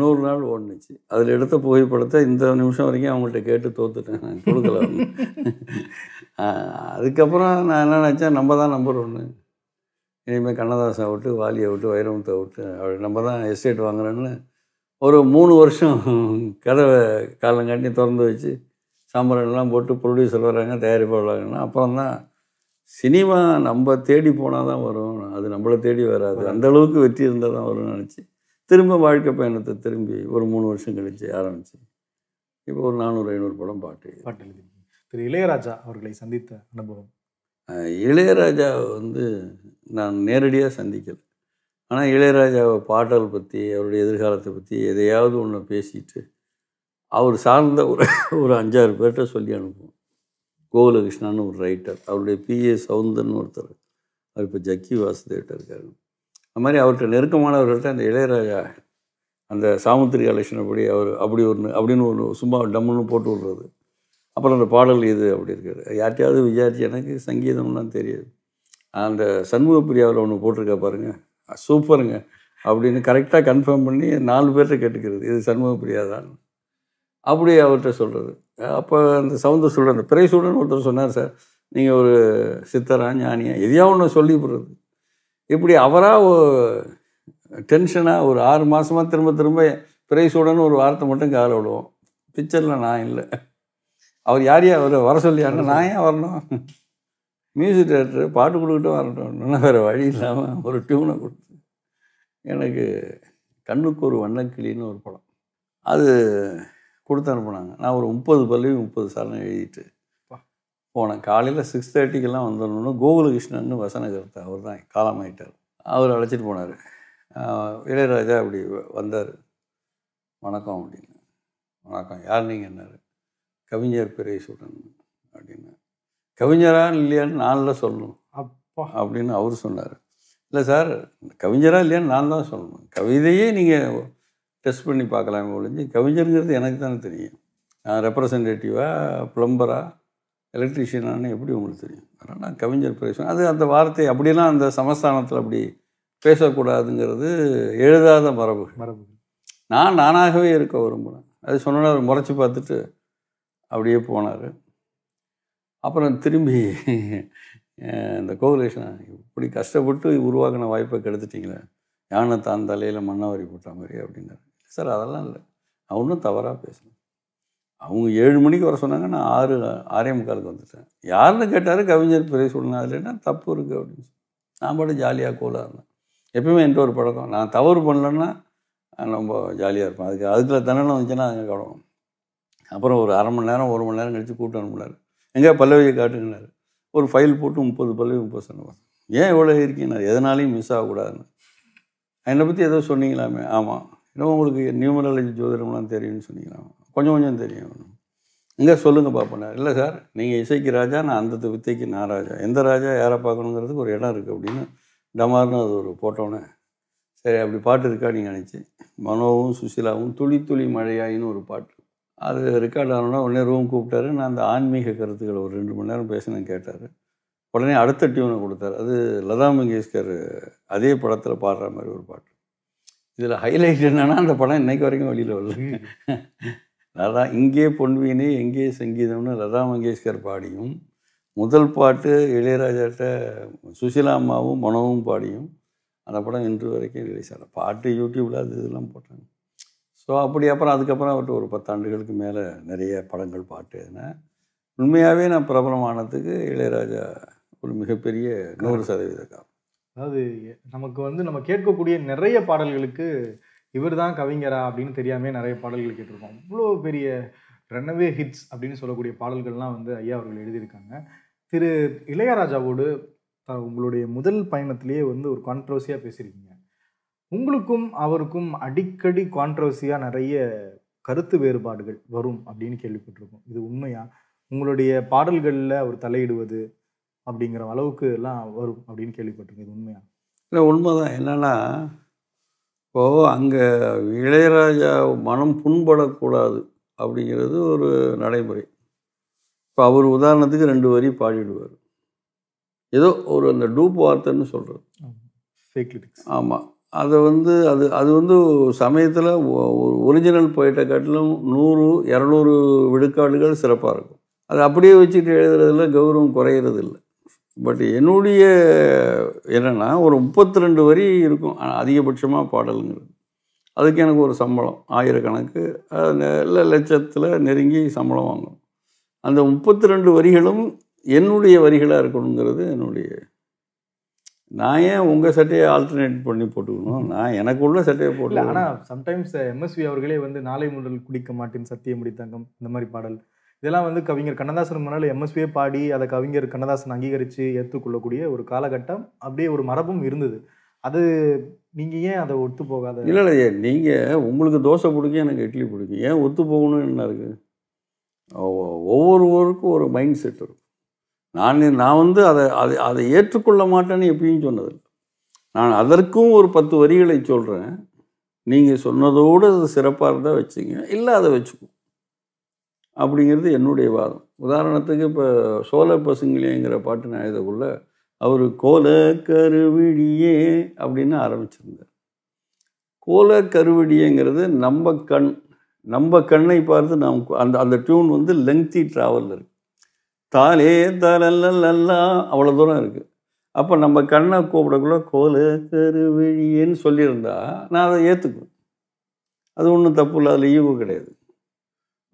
நூறு நாள் ஓடுனுச்சு. அதில் எடுத்த புகைப்படத்தை இந்த நிமிஷம் வரைக்கும் அவங்கள்ட்ட கேட்டு தோத்துட்டேன் நான். கொடுக்கல. அதுக்கப்புறம் நான் என்ன நினச்சேன்? நம்ம தான் நம்பர் ஒன்று இனிமேல் கண்ணதாசன் விட்டு வாலியை விட்டு வைரமுத்தை விட்டு அப்படி நம்ம தான் எஸ்டேட் வாங்குறேன்னு ஒரு மூணு வருஷம் கதவை காலங்காட்டி திறந்து வச்சு சாம்பரெல்லாம் போட்டு ப்ரொடியூசர் வராங்க தயாரிப்பாளர் வராங்கன்னா அப்புறம் தான் சினிமா நம்ம தேடி போனால் தான் வரும். அது நம்மளை தேடி வராது. அந்தளவுக்கு வெற்றி இருந்தால் தான் வரும்னு நினச்சி திரும்ப வாழ்க்கை பயணத்தை திரும்பி ஒரு மூணு வருஷம் கழித்து ஆரம்பிச்சு. இப்போ ஒரு நானூறு ஐநூறு படம் பாட்டு பாட்டு திரு இளையராஜா அவர்களை சந்தித்த அனுபவம். இளையராஜா வந்து நான் நேரடியாக சந்திக்கலை. ஆனால் இளையராஜாவை பாடல் பற்றி அவருடைய எதிர்காலத்தை பற்றி எதையாவது ஒன்று பேசிட்டு அவர் சார்ந்த ஒரு ஒரு அஞ்சாறு பேர்கிட்ட சொல்லி அனுப்புவோம். கோகுலகிருஷ்ணான்னு ஒரு ரைட்டர் அவருடைய பிஏ சவுந்தர்னு ஒருத்தர் அவர் இப்போ ஜக்கி வாசுதேவ்கிட்ட இருக்காரு. அது மாதிரி அவர்கிட்ட நெருக்கமானவர்கள்ட்ட அந்த இளையராஜா அந்த சாமுத்திரிகா லட்சணம் அவர் அப்படி ஒன்று அப்படின்னு ஒன்று சும்மா டம்முன்னு போட்டு விடுறது. அப்புறம் அந்த பாடல் இது அப்படி இருக்காரு யார்ட்டையாவது விசாரிச்சு எனக்கு சங்கீதம்லாம் தெரியாது. அந்த சண்முக பிரியாவில் ஒன்று போட்டிருக்கா பாருங்க. சூப்பருங்க. அப்படின்னு கரெக்டாக கன்ஃபார்ம் பண்ணி நாலு பேர்கிட்ட கேட்டுக்கிறது. இது சண்முக பிரியாதான் அப்படி அவர்கிட்ட சொல்கிறது அப்போ அந்த சவுந்தர் சொல்கிற அந்த பிரைசூடன் ஒருத்தர் சொன்னார் சார் நீங்கள் ஒரு சித்தரா ஞானியா? எதையா ஒன்று சொல்லி போடுறது இப்படி அவராக டென்ஷனாக ஒரு ஆறு மாதமாக திரும்ப திரும்ப பிரைஸுடன் ஒரு வார்த்தை மட்டும் கால விடுவோம். பிக்சரில் நான் இல்லை. அவர் யார் யார் அவர் வர சொல்லியாருன்னா நான் ஏன் வரணும்? மியூசிக் டேரக்டர் பாட்டு கொடுக்கிட்டு வரட்டும். வேறு வழி இல்லாமல் ஒரு டியூனை கொடுத்து. எனக்கு கண்ணுக்கு ஒரு வண்ணக்கிளின்னு ஒரு படம். அது கொடுத்து அனுப்புனாங்க. நான் ஒரு முப்பது பல்லவி முப்பது சரணம் எழுதிட்டு போனேன். காலையில் சிக்ஸ் தேர்ட்டிக்கெல்லாம் வந்துடணும்னு கோகுலகிருஷ்ணன் வசனகர்த்தா அவர் தான் காலமாயிட்டார் அவர் அழைச்சிட்டு போனார். இளையராஜா அப்படி வந்தார். வணக்கம் அப்படின்னு. வணக்கம். யார் நீங்கள் என்னார்? கவிஞர் பிரைசுடன் அப்படின்னு. கவிஞரா இல்லையான்னு நானில் சொல்லணும். அப்பா. அப்படின்னு அவர் சொன்னார். இல்லை சார் கவிஞரா இல்லையான்னு நான் தான் சொல்லணும். கவிதையே நீங்கள் டெஸ்ட் பண்ணி பார்க்கலாமே ஒழிஞ்சு கவிஞருங்கிறது எனக்கு தானே தெரியும். நான் ரெப்ரசன்டேட்டிவா ப்ளம்பரா எலக்ட்ரிஷியனானு எப்படி உங்களுக்கு தெரியும்? அதனால் நான் கவிஞர் பேசுவேன் அது அந்த வார்த்தை அப்படியெல்லாம் அந்த சமஸ்தானத்தில் அப்படி பேசக்கூடாதுங்கிறது எழுதாத மரபு மரபு நான் நானாகவே இருக்க விரும்பினேன் அது சொன்னோன்னே முறைச்சி பார்த்துட்டு அப்படியே போனார். அப்புறம் திரும்பி இந்த கோகுலேஷன் இப்படி கஷ்டப்பட்டு உருவாக்கின வாய்ப்பை கெடுத்துட்டிங்களே யானை தான் தலையில் மண்ணாவரி போட்ட மாதிரி அப்படின்னாரு. சார் அதெல்லாம் இல்லை. நான் ஒன்றும் தவறாக பேசணும் அவங்க ஏழு மணிக்கு வர சொன்னாங்க நான் ஆறு ஆறே முக்காலுக்கு வந்துட்டேன். யாருன்னு கேட்டார் கவிஞர் பிறை சொன்னா அதில் என்ன தப்பு இருக்குது அப்படின்னு சொல்லி. நான் பாட்டு ஜாலியாக கூலாக இருந்தேன். எப்பயுமே என்கிட்ட ஒரு பழக்கம். நான் தவறு பண்ணலன்னா ரொம்ப ஜாலியாக இருப்பேன். அதுக்கு அதுக்குள்ள தண்டனை வந்துச்சுன்னா அதுங்க கவனம் அப்புறம் ஒரு அரை மணி நேரம் ஒரு மணி நேரம் கழித்து கூட்டம் அனுப்புனார். எங்கே பல்லவியை காட்டுங்கனாரு ஒரு ஃபைல் போட்டு முப்பது பல்லவி முப்பது சொன்னேன் ஏன் இவ்வளோ இருக்கீங்க எதனாலையும் மிஸ் ஆகக்கூடாதுன்னு. என்னை பற்றி ஏதோ சொன்னீங்களாமே. ஆமாம் இன்னும் உங்களுக்கு நியூமராலஜி ஜோதிடம்லாம் தெரியும்னு சொன்னீங்களாம். கொஞ்சம் கொஞ்சம் தெரியும். எங்கே சொல்லுங்கள் பார்ப்பேன் இல்லை சார் நீங்கள் இசைக்கு ராஜா நான் அந்த வித்தைக்கு நான் ராஜா. எந்த ராஜா யாரை பார்க்கணுங்கிறதுக்கு ஒரு இடம் இருக்குது அப்படின்னு டமார்னு அது ஒரு போட்டோன்னே. சரி அப்படி பாட்டு இருக்கா நீங்கள் நினச்சி? மனோவும் சுசிலாவும் துளி துளி மழையாயின்னு ஒரு பாட்டு. அது ரெக்கார்ட் ஆனோன்னா உடனே ரூம் கூப்பிட்டாரு. நான் அந்த ஆன்மீக கருத்துக்களை ஒரு ரெண்டு மணி நேரம் பேசினேன் கேட்டார். உடனே அடுத்த டியூனை கொடுத்தாரு. அது லதா மங்கேஷ்கர் அதே படத்தில் பாடுற மாதிரி ஒரு பாட்டு. இதில் ஹைலைட் என்னென்னா அந்த படம் இன்றைக்கு வரைக்கும் வெளியில் வரல. லதா இங்கே பொன்வீனே எங்கே சங்கீதம்னு லதா மங்கேஷ்கர் பாடியும். முதல் பாட்டு இளையராஜாட்ட சுசிலா அம்மாவும் மனோவும் பாடியும். அந்த படம் இன்று வரைக்கும் ரிலீஸ் ஆகலை. பாட்டு யூடியூப்பில் அது இதெல்லாம் போட்டாங்க. ஸோ அப்படி அப்புறம் அதுக்கப்புறம் அவர்கிட்ட ஒரு பத்தாண்டுகளுக்கு மேலே நிறைய படங்கள் பாட்டு எதுனா உண்மையாகவே நான் பிரபலமானதுக்கு இளையராஜா ஒரு மிகப்பெரிய நூறு சதவீத காரணம். அதாவது நமக்கு வந்து நம்ம கேட்கக்கூடிய நிறைய பாடல்களுக்கு இவர் தான் கவிஞரா அப்படின்னு தெரியாமே நிறைய பாடல்கள் கேட்டிருக்கோம். அவ்வளோ பெரிய ரன்னவே ஹிட்ஸ் அப்படின்னு சொல்லக்கூடிய பாடல்கள்லாம் வந்து ஐயா அவர்கள் எழுதியிருக்காங்க. திரு இளையராஜாவோடு த- உங்களுடைய முதல் பயணத்திலேயே வந்து ஒரு கான்ட்ரவர்சியாக பேசியிருக்கீங்க. உங்களுக்கும் அவருக்கும் அடிக்கடி கான்ட்ரவர்சியாக நிறைய கருத்து வேறுபாடுகள் வரும் அப்படின்னு கேள்விப்பட்டிருக்கோம். இது உண்மையா? உங்களுடைய பாடல்களில் அவர் தலையிடுவது அப்படிங்கிற அளவுக்கு எல்லாம் வரும் அப்படின்னு கேள்விப்பட்டிருக்கேன் இது உண்மையா? இல்லை உண்மைதான். என்னன்னா இப்போது அங்கே இளையராஜா மனம் புண்படக்கூடாது அப்படிங்கிறது ஒரு நடைமுறை. இப்போ அவர் உதாரணத்துக்கு ரெண்டு வரி பாடிடுவார். ஏதோ ஒரு அந்த டூப் வார்த்தைன்னு சொல்கிறது ஆமாம் அதை வந்து அது அது வந்து சமயத்தில் ஒரு ஒரிஜினல் போயிட்ட காட்டிலும் நூறு இரநூறு விடுக்காடுகள் சிறப்பாக இருக்கும். அது அப்படியே வச்சுட்டு எழுதுறதில் கௌரவம் குறையிறது இல்லை பட் என்னுடைய என்னென்னா ஒரு முப்பத்தி ரெண்டு வரி இருக்கும் அதிகபட்சமாக பாடலுங்கிறது அதுக்கு எனக்கு ஒரு சம்பளம் ஆயிரக்கணக்கு இல்லை லட்சத்தில் நெருங்கி சம்பளம் வாங்கணும் அந்த முப்பத்தி ரெண்டு வரிகளும் என்னுடைய வரிகளாக இருக்கணுங்கிறது என்னுடைய நான் ஏன் உங்கள் சட்டையை ஆல்டர்னேட் பண்ணி போட்டுக்கணும்? நான் எனக்கு உள்ள சட்டையை போட்டு ஆனால் சம்டைம்ஸ் எம்எஸ்வி அவர்களே வந்து நாளை முதல் குடிக்க மாட்டேன் சத்தியமுடி தங்கம் இந்த மாதிரி பாடல். இதெல்லாம் வந்து கவிஞர் கண்ணதாசன் முன்னால் எம்எஸ்வியே பாடி அதை கவிஞர் கண்ணதாசன் அங்கீகரித்து ஏற்றுக்கொள்ளக்கூடிய ஒரு காலகட்டம் அப்படியே ஒரு மரபும் இருந்தது. அது நீங்கள் ஏன் அதை ஒத்து போகாத? இல்லை இல்லை நீங்கள் உங்களுக்கு தோசை பிடிக்கும் எனக்கு இட்லி பிடிக்கும் ஏன் ஒத்து போகணும்னு என்ன இருக்குது ஒவ்வொருவருக்கும் ஒரு மைண்ட் செட் இருக்கும். நான் நான் வந்து அதை அதை அதை ஏற்றுக்கொள்ள மாட்டேன்னு எப்பயும் சொன்னது நான் அதற்கும் ஒரு பத்து வரிகளை சொல்கிறேன் நீங்கள் சொன்னதோடு அது சிறப்பாக இருந்தால் வச்சுங்க. இல்லை அதை வச்சுக்கோ. அப்படிங்கிறது என்னுடைய வாதம். உதாரணத்துக்கு இப்போ சோழ பசுங்களேங்கிற பாட்டு நான் எழுதக்குள்ள அவர் கோல கருவிழியே அப்படின்னு ஆரம்பிச்சிருந்தார். கோல கருவடிங்கிறது நம்ம கண் நம்ம கண்ணை பார்த்து நாம் அந்த அந்த டியூன் வந்து லெங்தி ட்ராவலில் இருக்குது தாலே தலல்லா அவ்வளோ தூரம் இருக்குது அப்போ நம்ம கண்ணை கூப்பிடக்குள்ள கோல கருவழியேன்னு சொல்லியிருந்தா நான் அதை ஏற்றுக்குவேன் அது ஒன்றும் தப்பு இல்லை அதில் ஈவு கிடையாது.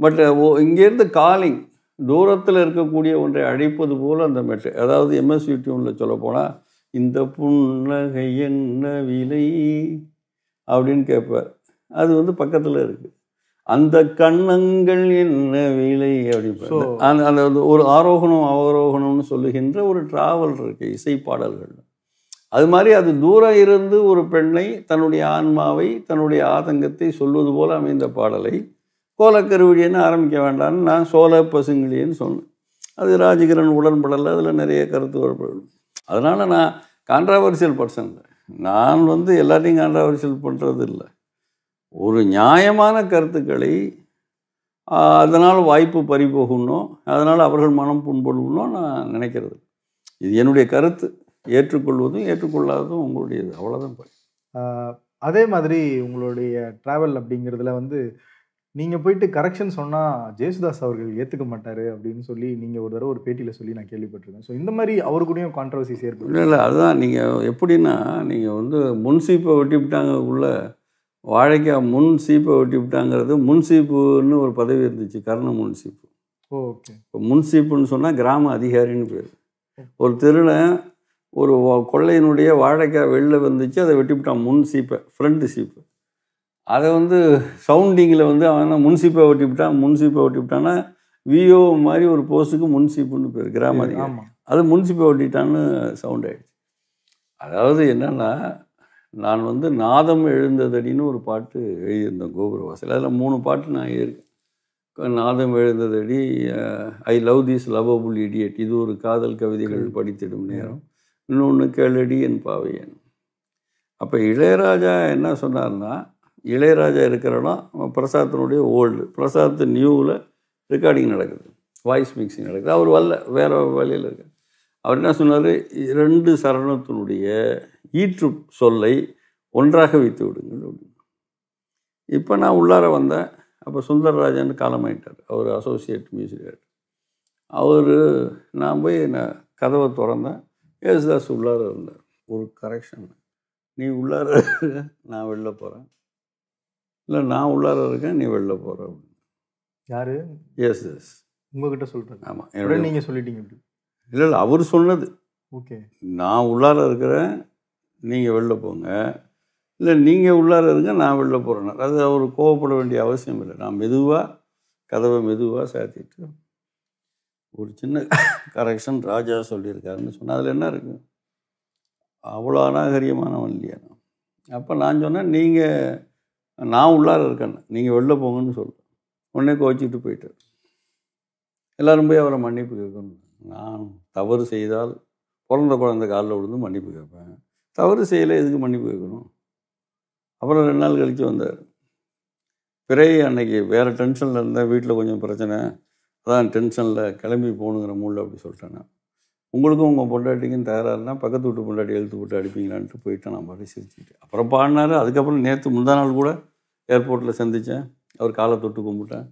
பட் இங்கேருந்து காலிங் தூரத்தில் இருக்கக்கூடிய ஒன்றை அழைப்பது போல் அந்த மெட்டு. அதாவது எம்எஸ்வி டியூனில் சொல்லப்போனால் இந்த புன்னகை என்ன விலை? அப்படின்னு கேட்பார். அது வந்து பக்கத்தில் இருக்குது அந்த கண்ணங்கள் என்ன விலை அப்படிப்பார் அந்த ஒரு ஆரோகணம் அவரோகணம்னு சொல்லுகின்ற ஒரு டிராவல் இருக்கு இசை பாடல்கள் அது மாதிரி அது தூரம் இருந்து ஒரு பெண்ணை தன்னுடைய ஆன்மாவை தன்னுடைய ஆதங்கத்தை சொல்வது போல அமைந்த பாடலை கோலக்கருவிடின்னு ஆரம்பிக்க வேண்டாம்னு நான் சோழ பசுங்கிலின்னு சொன்னேன். அது ராஜகிரண் உடன்படலை அதில் நிறைய கருத்து வரப்படும் அதனால் நான் கான்ட்ராவர்சியல் பர்சன் நான் வந்து எல்லாத்தையும் கான்ட்ராவர்சியல் பண்ணுறது இல்லை ஒரு நியாயமான கருத்துக்களை அதனால் வாய்ப்பு பறிபோகணும் அதனால் அவர்கள் மனம் புண்படுணும் நான் நினைக்கிறது. இது என்னுடைய கருத்து. ஏற்றுக்கொள்வதும் ஏற்றுக்கொள்ளாததும் உங்களுடையது. அவ்வளோதான் அதே மாதிரி உங்களுடைய டிராவல் அப்படிங்கிறதுல வந்து நீங்க போயிட்டு கரெக்ஷன் சொன்னா ஜேசுதாஸ் அவர்கள் ஏத்துக்க மாட்டாரு அப்படின்னு சொல்லி நீங்க ஒரு தடவை ஒரு பேட்டியில சொல்லி நான் கேள்விப்பட்டிருக்கேன். ஸோ இந்த மாதிரி அவரு கூடயும் கான்ட்ரவர்சிஸ் இல்லை ஏற்படும் இல்லை அதுதான். நீங்கள் எப்படின்னா நீங்கள் வந்து முன் சீப்பை வெட்டி விட்டாங்க உள்ள வாழைக்காய் முன் சீப்பை வெட்டி விட்டாங்கிறது முன் சீப்புன்னு ஒரு பதவி இருந்துச்சு கர்ண முன் சீப்பு. ஓகே. இப்போ முன் சீப்புன்னு சொன்னால் கிராம அதிகாரின்னு பேர். ஒரு திருடன் ஒரு கொள்ளையினுடைய வாழைக்காய் வெளில வந்துச்சு அதை வெட்டிவிட்டான் முன் சீப்பை ஃப்ரண்ட் சீப்பு. அதை வந்து சவுண்டிங்கில் வந்து அவன் முன் சீப்பை வெட்டிவிட்டான் முன் சீப்பை வெட்டிவிட்டான்னா விஓ மாதிரி ஒரு போஸ்ட்டுக்கு முன் சீப்புன்னு பேர் கிராம அதிகாரி. அது முன்சிப்பை ஓட்டிட்டான்னு சவுண்ட் ஆயிடுச்சு. அதாவது என்னன்னா நான் வந்து நாதம் எழுந்ததடின்னு ஒரு பாட்டு எழுதியிருந்தேன் கோபுரவாசல். அதில் மூணு பாட்டு நான் எழுதியிருக்கேன். நாதம் எழுந்ததடி I love this lovable idiot இது ஒரு காதல் கவிதைகள் படித்திடும் நேரம். இன்னொன்று கேளடி என் பாவையன் அப்போ இளையராஜா என்ன சொன்னார்னா இளையராஜா இருக்கிற இடம் பிரசாத்தினுடைய ஓல்டு பிரசாத் நியூவில் ரெக்கார்டிங் நடக்குது. வாய்ஸ் மிக்சிங் நடக்குது. அவர் வரல வேற வழியில் இருக்கு. அவர் என்ன சொன்னார் இரண்டு சரணத்தினுடைய ஈற்று சொல்லை ஒன்றாக வைத்து விடுங்கள் இப்போ நான் உள்ளார வந்தேன். அப்போ சுந்தரராஜன் காலமாயிட்டார். அவர் அசோசியேட் மியூசிக் டைரக்டர் அவர் நான் போய் நான் கதவை திறந்தேன். ஏசுதாஸ் உள்ளார இருந்தார். ஒரு கரெக்ஷன் நீ உள்ளார இருக்க, நான் வெளில போகிறேன் இல்லை நான் உள்ளார இருக்கேன் நீ வெளில போகிற அப்படின்னு. யாரு? ஏசுதாஸ் உங்ககிட்ட சொல்றாரு ஆமாம் உடனே என்னுடைய நீங்க சொல்லிட்டீங்க இல்லை இல்லை அவர் சொன்னது. ஓகே. நான் உள்ளார இருக்கிறேன் நீங்கள் வெளில போங்க. இல்லை நீங்கள் உள்ளார இருங்க நான் வெளில போகிறேன் அது அவர் கோவப்பட வேண்டிய அவசியம் இல்லை. நான் மெதுவாக கதவை மெதுவாக சாத்திட்டு ஒரு சின்ன கரெக்ஷன் ராஜா சொல்லியிருக்காருன்னு சொன்னால் அதில் என்ன இருக்குது அவ்வளோ அநாகரியமானவன் இல்லையா? நான் அப்போ நான் சொன்னேன் நீங்கள் நான் உள்ளார இருக்கேன் நீங்கள் வெளில போங்கன்னு சொல்கிறேன் உடனே கோச்சிட்டு போயிட்டார். எல்லோரும் போய் அவரை மன்னிப்பு கேட்கணும். நான் தவறு செய்தால் பிறந்த குழந்தை காலில் விழுந்து மன்னிப்பு கேட்பேன். தவறு செய்யலை எதுக்கு மன்னிப்பு கேட்கணும்? அப்புறம் ரெண்டு நாள் கழித்து வந்தார். பிறகு அன்னைக்கு வேறு டென்ஷனில் இருந்தேன் வீட்டில் கொஞ்சம் பிரச்சனை. அதான் டென்ஷனில் கிளம்பி போகணுங்கிற மூடில் அப்படி சொல்லிட்டேன் நான். உங்களுக்கும் உங்கள் பொண்டாட்டிக்கும் தயாராக இருந்தால் பக்கத்து வீட்டு பொண்டாட்டி எழுத்து போட்டு அடிப்பீங்களான்ட்டு போயிட்டேன் நான் பாட்டி சிரிச்சுட்டு அப்புறம் பாடினாரு. அதுக்கப்புறம் நேற்று முந்தா நாள் கூட ஏர்போர்ட்டில் சந்தித்தேன் அவர் காலை தொட்டு கும்பிட்டேன்.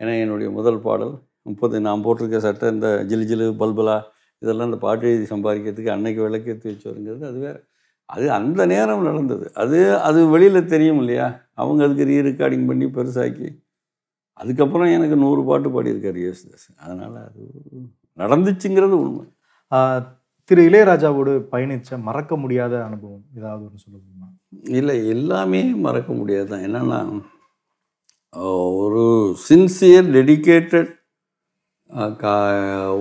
ஏன்னா என்னுடைய முதல் பாடல். முப்பது நான் போட்டிருக்க சட்டை இந்த ஜிலு ஜிலு பல்பலா இதெல்லாம் இந்த பாட்டு எழுதி சம்பாதிக்கிறதுக்கு அன்னைக்கு விளக்கேற்றி வச்சுருங்கிறது அது வேறு. அது அந்த நேரம் நடந்தது. அது அது வெளியில் தெரியும் இல்லையா? அவங்க அதுக்கு ரீ ரெக்கார்டிங் பண்ணி பெருசாக்கி. அதுக்கப்புறம் எனக்கு நூறு பாட்டு பாடியிருக்காரு யேசுதாஸ். அதனால் அது நடந்துச்சுங்கிறது உண்மை. திரு இளையராஜாவோடு பயணிச்ச மறக்க முடியாத அனுபவம் ஏதாவது ஒன்று சொல்ல முடியுமா? இல்லை எல்லாமே மறக்க முடியாது தான் என்னென்னா ஒரு சின்சியர் டெடிகேட்டட் கா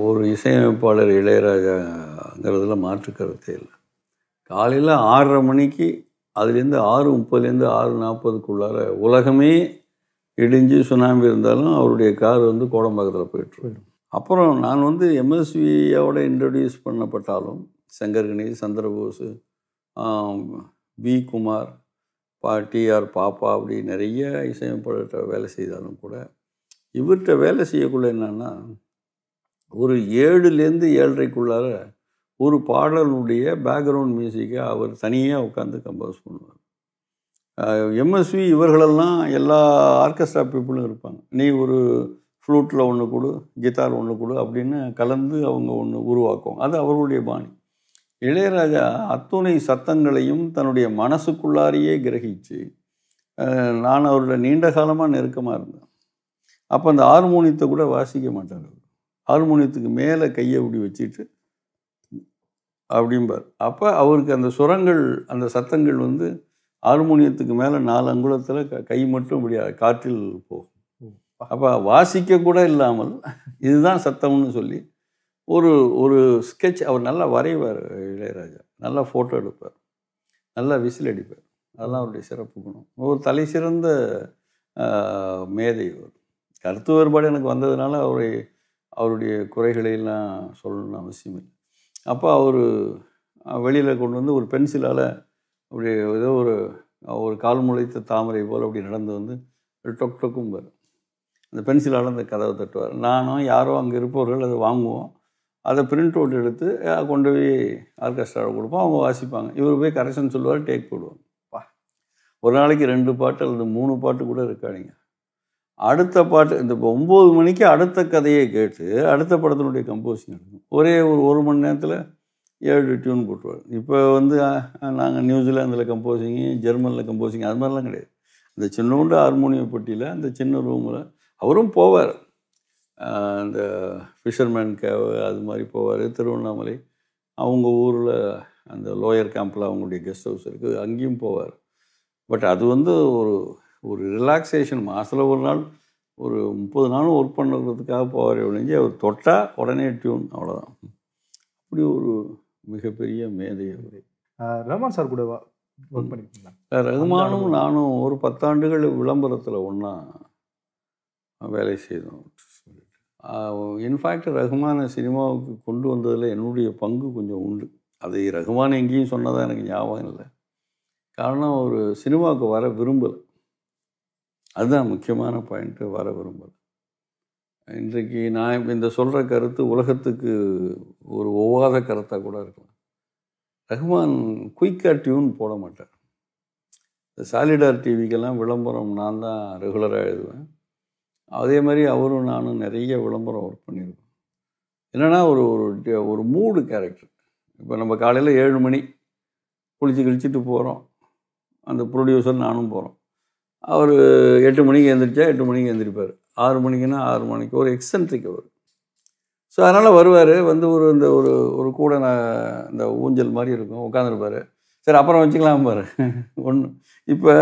ஒரு இசையமைப்பாளர் இளையராஜாங்கிறதுல மாற்று கருத்தே இல்லை. காலையில் ஆறரை மணிக்கு அதுலேருந்து ஆறு முப்பதுலேருந்து ஆறு நாற்பதுக்குள்ளார உலகமே இடிஞ்சு சுனாமி இருந்தாலும் அவருடைய கார் வந்து கோடம்பாக்கத்தில் போயிட்டுருக்கும். அப்புறம் நான் வந்து எம்எஸ்வியோட இன்ட்ரடியூஸ் பண்ணப்பட்டாலும் சங்கர் கணேஷ் சந்திரபோஸ் வி குமார் பா டிஆர் பாப்பா அப்படி நிறைய இசையமைப்பாளர்கிட்ட வேலை செய்தாலும் கூட இவர்கிட்ட வேலை செய்யக்குள்ள என்னன்னா ஒரு ஏழுலேருந்து ஏழரைக்குள்ளார ஒரு பாடலுடைய பேக்ரவுண்ட் மியூசிக்கை அவர் தனியாக உட்காந்து கம்போஸ் பண்ணுவார். எம்எஸ்வி இவர்களெல்லாம் எல்லா ஆர்கெஸ்ட்ரா பீப்புளும் இருப்பாங்க. நீ ஒரு ஃப்ளூட்டில் ஒன்று கொடு கிட்டார் ஒன்று கொடு அப்படின்னு கலந்து அவங்க ஒன்று உருவாக்குவாங்க. அது அவர்களுடைய பாணி. இளையராஜா அத்துணை சத்தங்களையும் தன்னுடைய மனசுக்குள்ளாரையே கிரகித்து நான் அவரோட நீண்ட காலமாக நெருக்கமாக இருந்தேன். அப்போ அந்த ஹார்மோனியத்தை கூட வாசிக்க மாட்டார் அவர். ஹார்மோனியத்துக்கு மேலே கையை இப்படி வச்சுட்டு அப்படிம்பார். அப்போ அவருக்கு அந்த சுரங்கள் அந்த சத்தங்கள் வந்து ஹார்மோனியத்துக்கு மேலே நாலு அங்குலத்தில் க கை மட்டும் இப்படி காற்றில் போகும். அப்போ வாசிக்க கூட இல்லாமல் இதுதான் சத்தம்னு சொல்லி ஒரு ஒரு ஸ்கெட்ச் அவர் நல்லா வரைவார் இளையராஜா. நல்லா ஃபோட்டோ எடுப்பார். நல்லா விசில் அடிப்பார். அதெல்லாம் அவருடைய சிறப்பு குணம். ஒரு தலை சிறந்த மேதை அவர் கருத்து வேறுபாடு எனக்கு வந்ததுனால அவரை அவருடைய குறைகளை எல்லாம் சொல்லணும்னு அவசியம் இல்லை. அப்போ அவர் வெளியில் கொண்டு வந்து ஒரு பென்சிலால் அப்படி ஏதோ ஒரு ஒரு கால் முளைத்த தாமரை போல் அப்படி நடந்து வந்து டொக் டொக்கும்பார் அந்த பென்சிலால் அந்த கதவை தட்டுவார். நானும் யாரோ அங்கே இருப்பவர்கள் அதை வாங்குவோம். அதை பிரிண்ட் அவுட் எடுத்து கொண்டு போய் ஆர்கெஸ்ட்ராவில் கொடுப்போம். அவங்க வாசிப்பாங்க. இவர் போய் கரெக்ஷன் சொல்லுவார் டேக் போடுவாங்க. ஒரு நாளைக்கு ரெண்டு பாட்டு அல்லது மூணு பாட்டு கூட இருக்காடிங்க அடுத்த பாட்டு இந்த இப்போ ஒம்பது மணிக்கு அடுத்த கதையை கேட்டு அடுத்த படத்தினுடைய கம்போசிங் எடுக்கும் ஒரே ஒரு ஒரு மணி நேரத்தில் ஏழு டியூன் போட்டுருவார். இப்போ வந்து நாங்கள் நியூசிலாந்தில் கம்போசிங்கு ஜெர்மனில் கம்போசிங் அது மாதிரிலாம் கிடையாது. அந்த சின்னோண்டு ஹார்மோனியம் பெட்டியில் அந்த சின்ன ரூமில் அவரும் போவார். அந்த ஃபிஷர்மேன் கேவ் அது மாதிரி போவார். திருவண்ணாமலை அவங்க ஊரில் அந்த லோயர் கேம்பில் அவங்களுடைய கெஸ்ட் ஹவுஸ் இருக்குது அங்கேயும் போவார். பட் அது வந்து ஒரு ஒரு ரிலாக்ஸேஷன் மாதத்தில் ஒரு நாள் ஒரு முப்பது நாளும் ஒர்க் பண்ணுறதுக்காக போவார் ஒழிஞ்சு அவர் தொட்டால் உடனே டியூன் அவ்வளோதான் அப்படி ஒரு மிகப்பெரிய மேதை அவர். ரஹ்மான் சார் கூட ஒர்க் பண்ணிருக்கீங்களா? ரகுமானும் அனுபவம். நானும் ஒரு பத்தாண்டுகள் விளம்பரத்தில் ஒன்றா வேலை செய்தோம். இன்ஃபேக்ட் ரகுமானை சினிமாவுக்கு கொண்டு வந்ததில் என்னுடைய பங்கு கொஞ்சம் உண்டு. அதை ரகுமான் எங்கேயும் சொன்னதா எனக்கு ஞாபகம் இல்லை. காரணம் ஒரு சினிமாவுக்கு வர விரும்பலை. அதுதான் முக்கியமான பாயிண்ட்டு வர விரும்பலை இன்றைக்கு நான் இந்த சொல்கிற கருத்து உலகத்துக்கு ஒரு ஒவ்வாத கருத்தாக கூட இருக்கலாம். ரஹ்மான் குயிக்காக டியூன் போட மாட்டார். இந்த சாலிடார் டிவிக்கெல்லாம் விளம்பரம் நான் தான் ரெகுலராக எழுதுவேன். அதே மாதிரி அவரும் நானும் நிறைய விளம்பரம் ஒர்க் பண்ணியிருக்கோம். என்னென்னா ஒரு ஒரு ஒரு மூடு கேரக்டர் இப்போ நம்ம காலையில் ஏழு மணி குளிச்சு கிழிச்சிட்டு போகிறோம் அந்த ப்ரொடியூசர் நானும் போகிறோம் அவர் எட்டு மணிக்கு எழுந்திரிச்சா எட்டு மணிக்கு எழுந்திரிப்பார் ஆறு மணிக்குன்னா ஆறு மணிக்கு ஒரு எக்ஸென்ட்ரிக் அவர். ஸோ அதனால் வருவார் வந்து ஒரு இந்த ஒரு ஒரு கூட நான் இந்த ஊஞ்சல் மாதிரி இருக்கும் உட்காந்துருப்பார் சரி அப்புறம் வச்சுக்கலாம் பாரு. ஒன்று இப்போ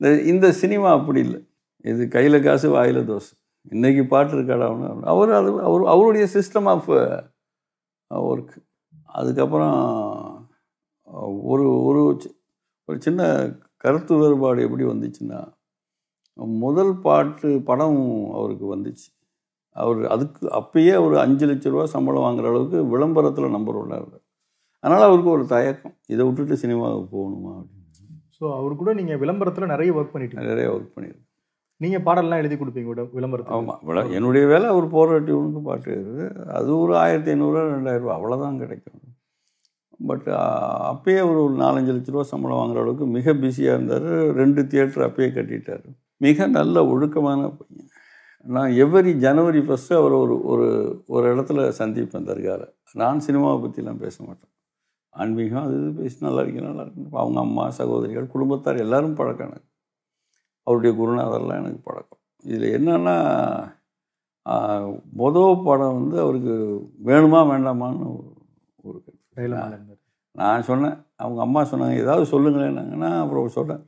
இந்த இந்த சினிமா அப்படி இல்லை. இது கையில் காசு வாயில் தோசை. இன்றைக்கி பாட்டு இருக்காடா அவர் அது அவர் அவருடைய சிஸ்டம் ஆஃப் ஒர்க் அதுக்கப்புறம் ஒரு ஒரு ஒரு சின்ன கருத்து வேறுபாடு எப்படி வந்துச்சுன்னா முதல் பாட்டு படம் அவருக்கு வந்துச்சு. அவர் அதுக்கு அப்பயே ஒரு அஞ்சு லட்ச ரூபா சம்பளம் வாங்குற அளவுக்கு விளம்பரத்தில் நம்பர் ஒன்றா இருந்தார். அதனால் அவருக்கு ஒரு தயக்கம். இதை விட்டுட்டு சினிமாவுக்கு போகணுமா அப்படின்னு. ஸோ அவர் கூட நீங்க விளம்பரத்துல நிறைய ஒர்க் பண்ணிட்டீங்க நிறைய ஒர்க் பண்ணியிருக்கேன் நீங்க பாடல்லாம் எழுதி கொடுப்பீங்க விளம்பரத்துக்கு. ஆமாம் விள என்னுடைய வேலை அவர் போகிற டியூனுக்கு பாட்டு எழுது அது ஒரு ஆயிரத்தி ஐநூறுரூவா ரெண்டாயிரரூவா அவ்வளோதான் கிடைக்கும். பட் அப்பயே ஒரு ஒரு நாலஞ்சு லட்ச ரூபா சம்பளம் வாங்குற அளவுக்கு மிக பிஸியாக இருந்தார். ரெண்டு தியேட்டர் அப்பயே கட்டிட்டார். மிக நல்ல ஒழுக்கமான பையன். நான் எவரி ஜனவரி ஃபஸ்ட்டு அவர் ஒரு ஒரு ஒரு இடத்துல சந்திப்பேன் தர்காவில் நான் சினிமாவை பற்றிலாம் பேச மாட்டேன். ஆன்மீகம் அது இது பேசி நல்லா இருக்கு நல்லா இருக்கு அவங்க அம்மா சகோதரிகள் குடும்பத்தார் எல்லாரும் பழக்கம் எனக்கு. அவருடைய குருநாதர்லாம் எனக்கு பழக்கம். இதில் என்னன்னா மொதல் படம் வந்து அவருக்கு வேணுமா வேண்டாமான்னு ஒரு நான் சொன்னேன் அவங்க அம்மா சொன்னாங்க ஏதாவது சொல்லுங்களேன்னாங்கன்னா அப்புறம் சொன்னேன்